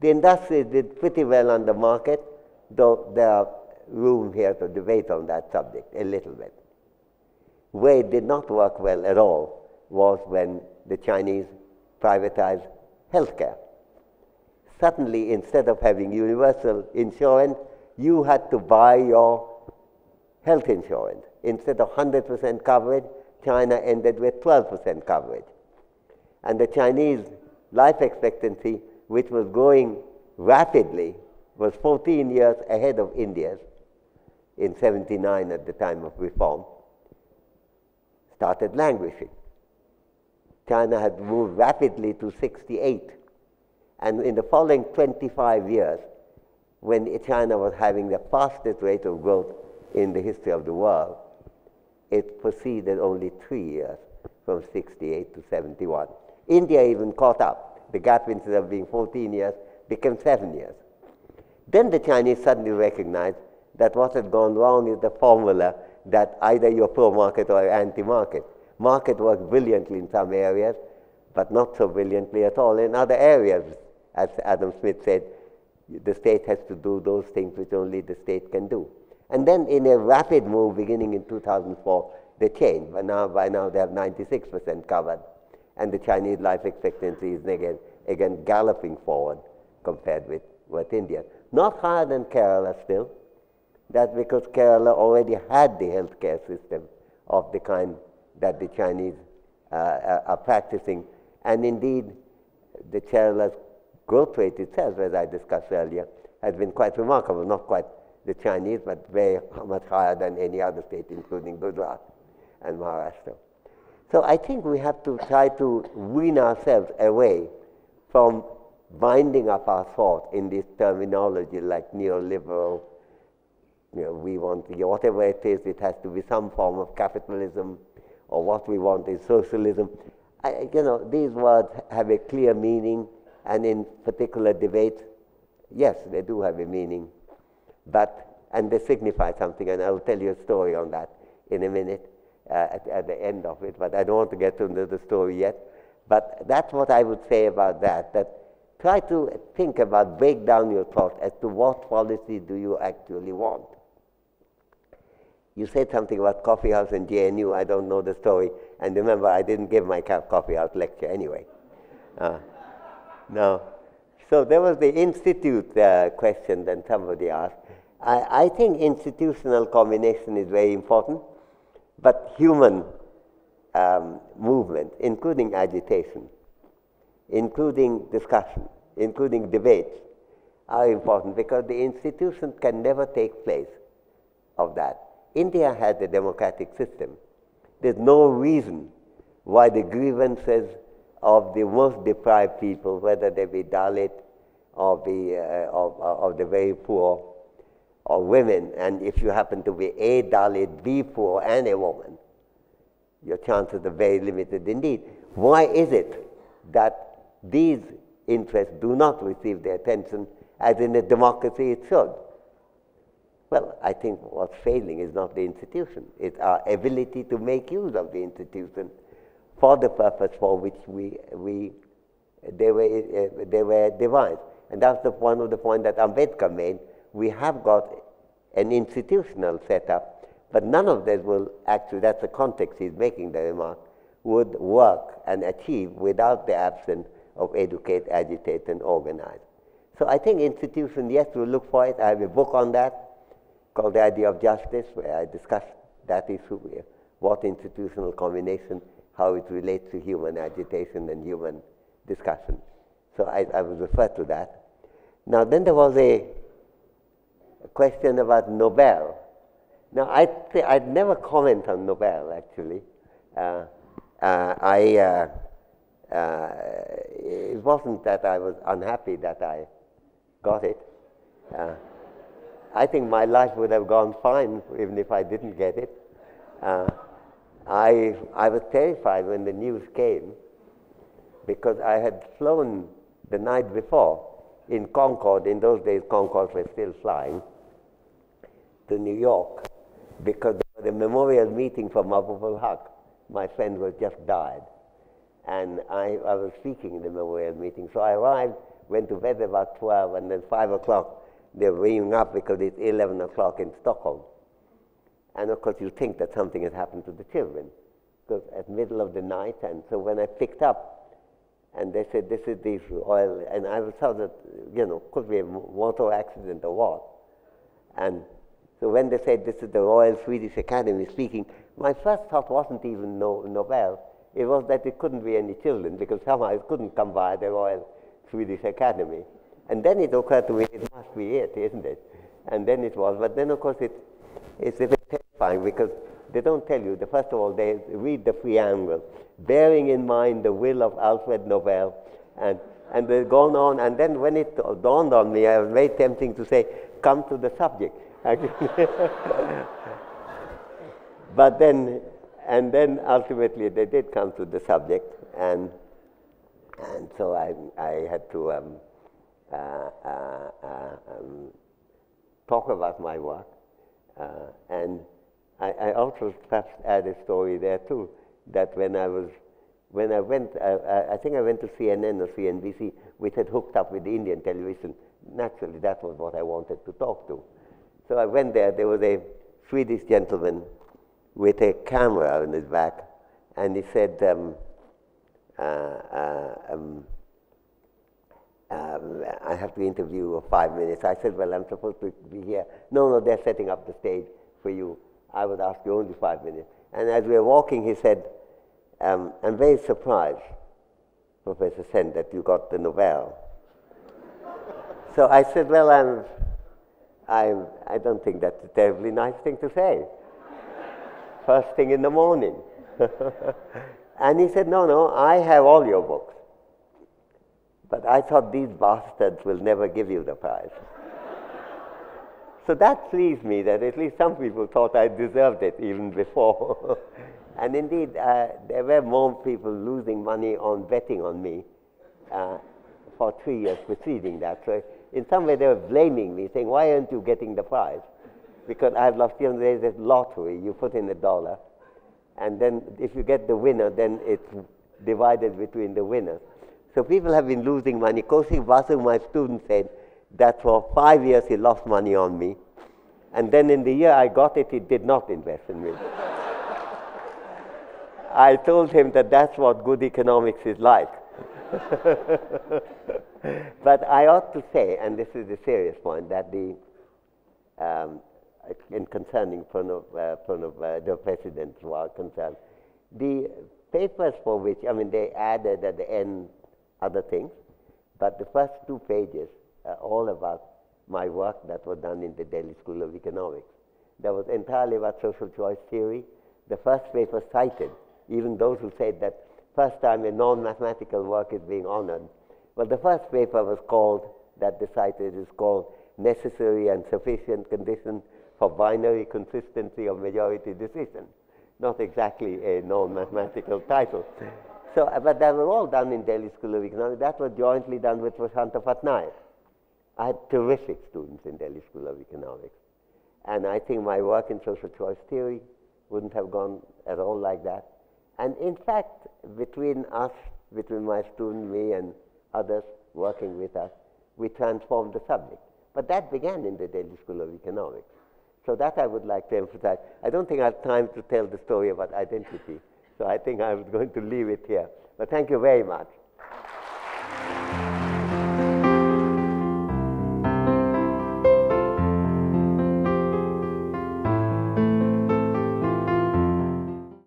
The industry did pretty well on the market, though there are room here to debate on that subject a little bit. Where it did not work well at all was when the Chinese privatized healthcare. Suddenly, instead of having universal insurance, you had to buy your health insurance. Instead of 100% coverage, China ended with 12% coverage. And the Chinese life expectancy which was growing rapidly, was 14 years ahead of India's in 79 at the time of reform, started languishing. China had moved rapidly to 68. And in the following 25 years, when China was having the fastest rate of growth in the history of the world, it proceeded only three years from 68 to 71. India even caught up the gap instead of being 14 years became seven years. Then the Chinese suddenly recognized that what had gone wrong is the formula that either you're pro-market or anti-market. Market works brilliantly in some areas, but not so brilliantly at all in other areas. As Adam Smith said, the state has to do those things which only the state can do. And then in a rapid move beginning in 2004, they changed. But now, by now they have 96% covered. And the Chinese life expectancy is again, again galloping forward compared with, with India. Not higher than Kerala still. That's because Kerala already had the healthcare system of the kind that the Chinese uh, uh are practicing. And indeed, the Kerala's growth rate itself, as I discussed earlier, has been quite remarkable, not quite the Chinese, but very much higher than any other state, including Gujarat and Maharashtra. So I think we have to try to wean ourselves away from binding up our thought in this terminology like neoliberal, you know, we want, whatever it is, it has to be some form of capitalism, or what we want is socialism. I, you know, these words have a clear meaning, and in particular debates, yes, they do have a meaning, but, and they signify something, and I'll tell you a story on that in a minute at, at, the end of it, but I don't want to get into the story yet. But that's what I would say about that, that try to think about, break down your thought as to what policy do you actually want. You said something about coffee house and JNU. I don't know the story. And remember, I didn't give my coffee house lecture anyway. Uh, no. So there was the institute uh, question that somebody asked. I, I think institutional combination is very important, but human um, movement, including agitation, including discussion, including debates, are important because the institution can never take place of that. India has a democratic system. There's no reason why the grievances of the most deprived people, whether they be Dalit or the, uh, of, of the very poor or women, and if you happen to be a Dalit, be poor, and a woman, your chances are very limited indeed. Why is it that these interests do not receive the attention as in a democracy it should? Well, I think what's failing is not the institution, it's our ability to make use of the institution for the purpose for which we, we, they, were, uh, they were devised. And that's the, one of the points that Ambedkar made. We have got an institutional setup, but none of this will actually, that's the context he's making the remark, would work and achieve without the absence of educate, agitate, and organize. So I think institutions, yes, we'll look for it. I have a book on that called The Idea of Justice, where I discuss that issue, uh, what institutional combination how it relates to human agitation and human discussion. So I, I will refer to that. Now, then there was a, question about Nobel. Now, I I'd never comment on Nobel, actually. Uh, uh, I, uh, uh, it wasn't that I was unhappy that I got it. Uh, I think my life would have gone fine even if I didn't get it. Uh, I, I was terrified when the news came because I had flown the night before in Concorde. In those days, Concorde was still flying to New York because there was a memorial meeting for Mahbub Haq. My friend was just died. And I, I was speaking in the memorial meeting. So I arrived, went to bed about 12, and then 5 o'clock, they ringing up because it's 11 o'clock in Stockholm. And of course, you think that something has happened to the children because at middle of the night. And so when I picked up, and they said, this is the oil, and I thought that, you know, could be a motor accident or what. And so when they said this is the Royal Swedish Academy speaking, my first thought wasn't even no, Nobel. It was that it couldn't be any children because somehow it couldn't come by the Royal Swedish Academy. And then it occurred to me, it must be it, isn't it? And then it was. But then, of course, it, it's a bit terrifying because they don't tell you. The, first of all, they read the preamble, bearing in mind the will of Alfred Nobel, and and they've gone on. And then when it dawned on me, I was very tempting to say, "Come to the subject." but then, and then ultimately they did come to the subject, and and so I I had to um, uh, uh, uh um, talk about my work. Uh, and I, I, also perhaps add a story there too, that when I was, when I went, I, I think I went to CNN or CNBC, which had hooked up with Indian television. Naturally, that was what I wanted to talk to. So I went there. There was a Swedish gentleman with a camera on his back, and he said, um, uh, uh, um, um, I have to interview for five minutes. I said, well, I'm supposed to be here. No, no, they're setting up the stage for you. I would ask you only five minutes. And as we were walking, he said, um, I'm very surprised, Professor Sen, that you got the Nobel. so I said, well, I'm, I'm, I don't think that's a terribly nice thing to say. First thing in the morning. and he said, no, no, I have all your books. But I thought these bastards will never give you the prize. so that pleased me that at least some people thought I deserved it even before. and indeed, uh, there were more people losing money on betting on me uh, for three years preceding that. So in some way, they were blaming me, saying, Why aren't you getting the prize? Because I've lost, you know, there's this lottery, you put in a dollar, and then if you get the winner, then it's divided between the winners. So people have been losing money. Kaushik Basu, my student, said that for five years he lost money on me. And then in the year I got it, he did not invest in me. I told him that that's what good economics is like. but I ought to say, and this is a serious point, that the, um, in concerning Pranab, uh, uh, the presidents who are concerned, the papers for which, I mean, they added at the end other things. But the first two pages are all about my work that was done in the Delhi School of Economics. That was entirely about social choice theory. The first paper cited, even those who said that first time a non-mathematical work is being honored. Well, the first paper was called, that the cited is called Necessary and Sufficient Conditions for Binary Consistency of Majority Decision. Not exactly a non-mathematical title. So, uh, but that was all done in Delhi School of Economics. That was jointly done with Prasanta Pattanaik. I had terrific students in Delhi School of Economics. And I think my work in social choice theory wouldn't have gone at all like that. And in fact, between us, between my student, me, and others working with us, we transformed the subject. But that began in the Delhi School of Economics. So that I would like to emphasize. I don't think I have time to tell the story about identity. So I think I was going to leave it here. But thank you very much.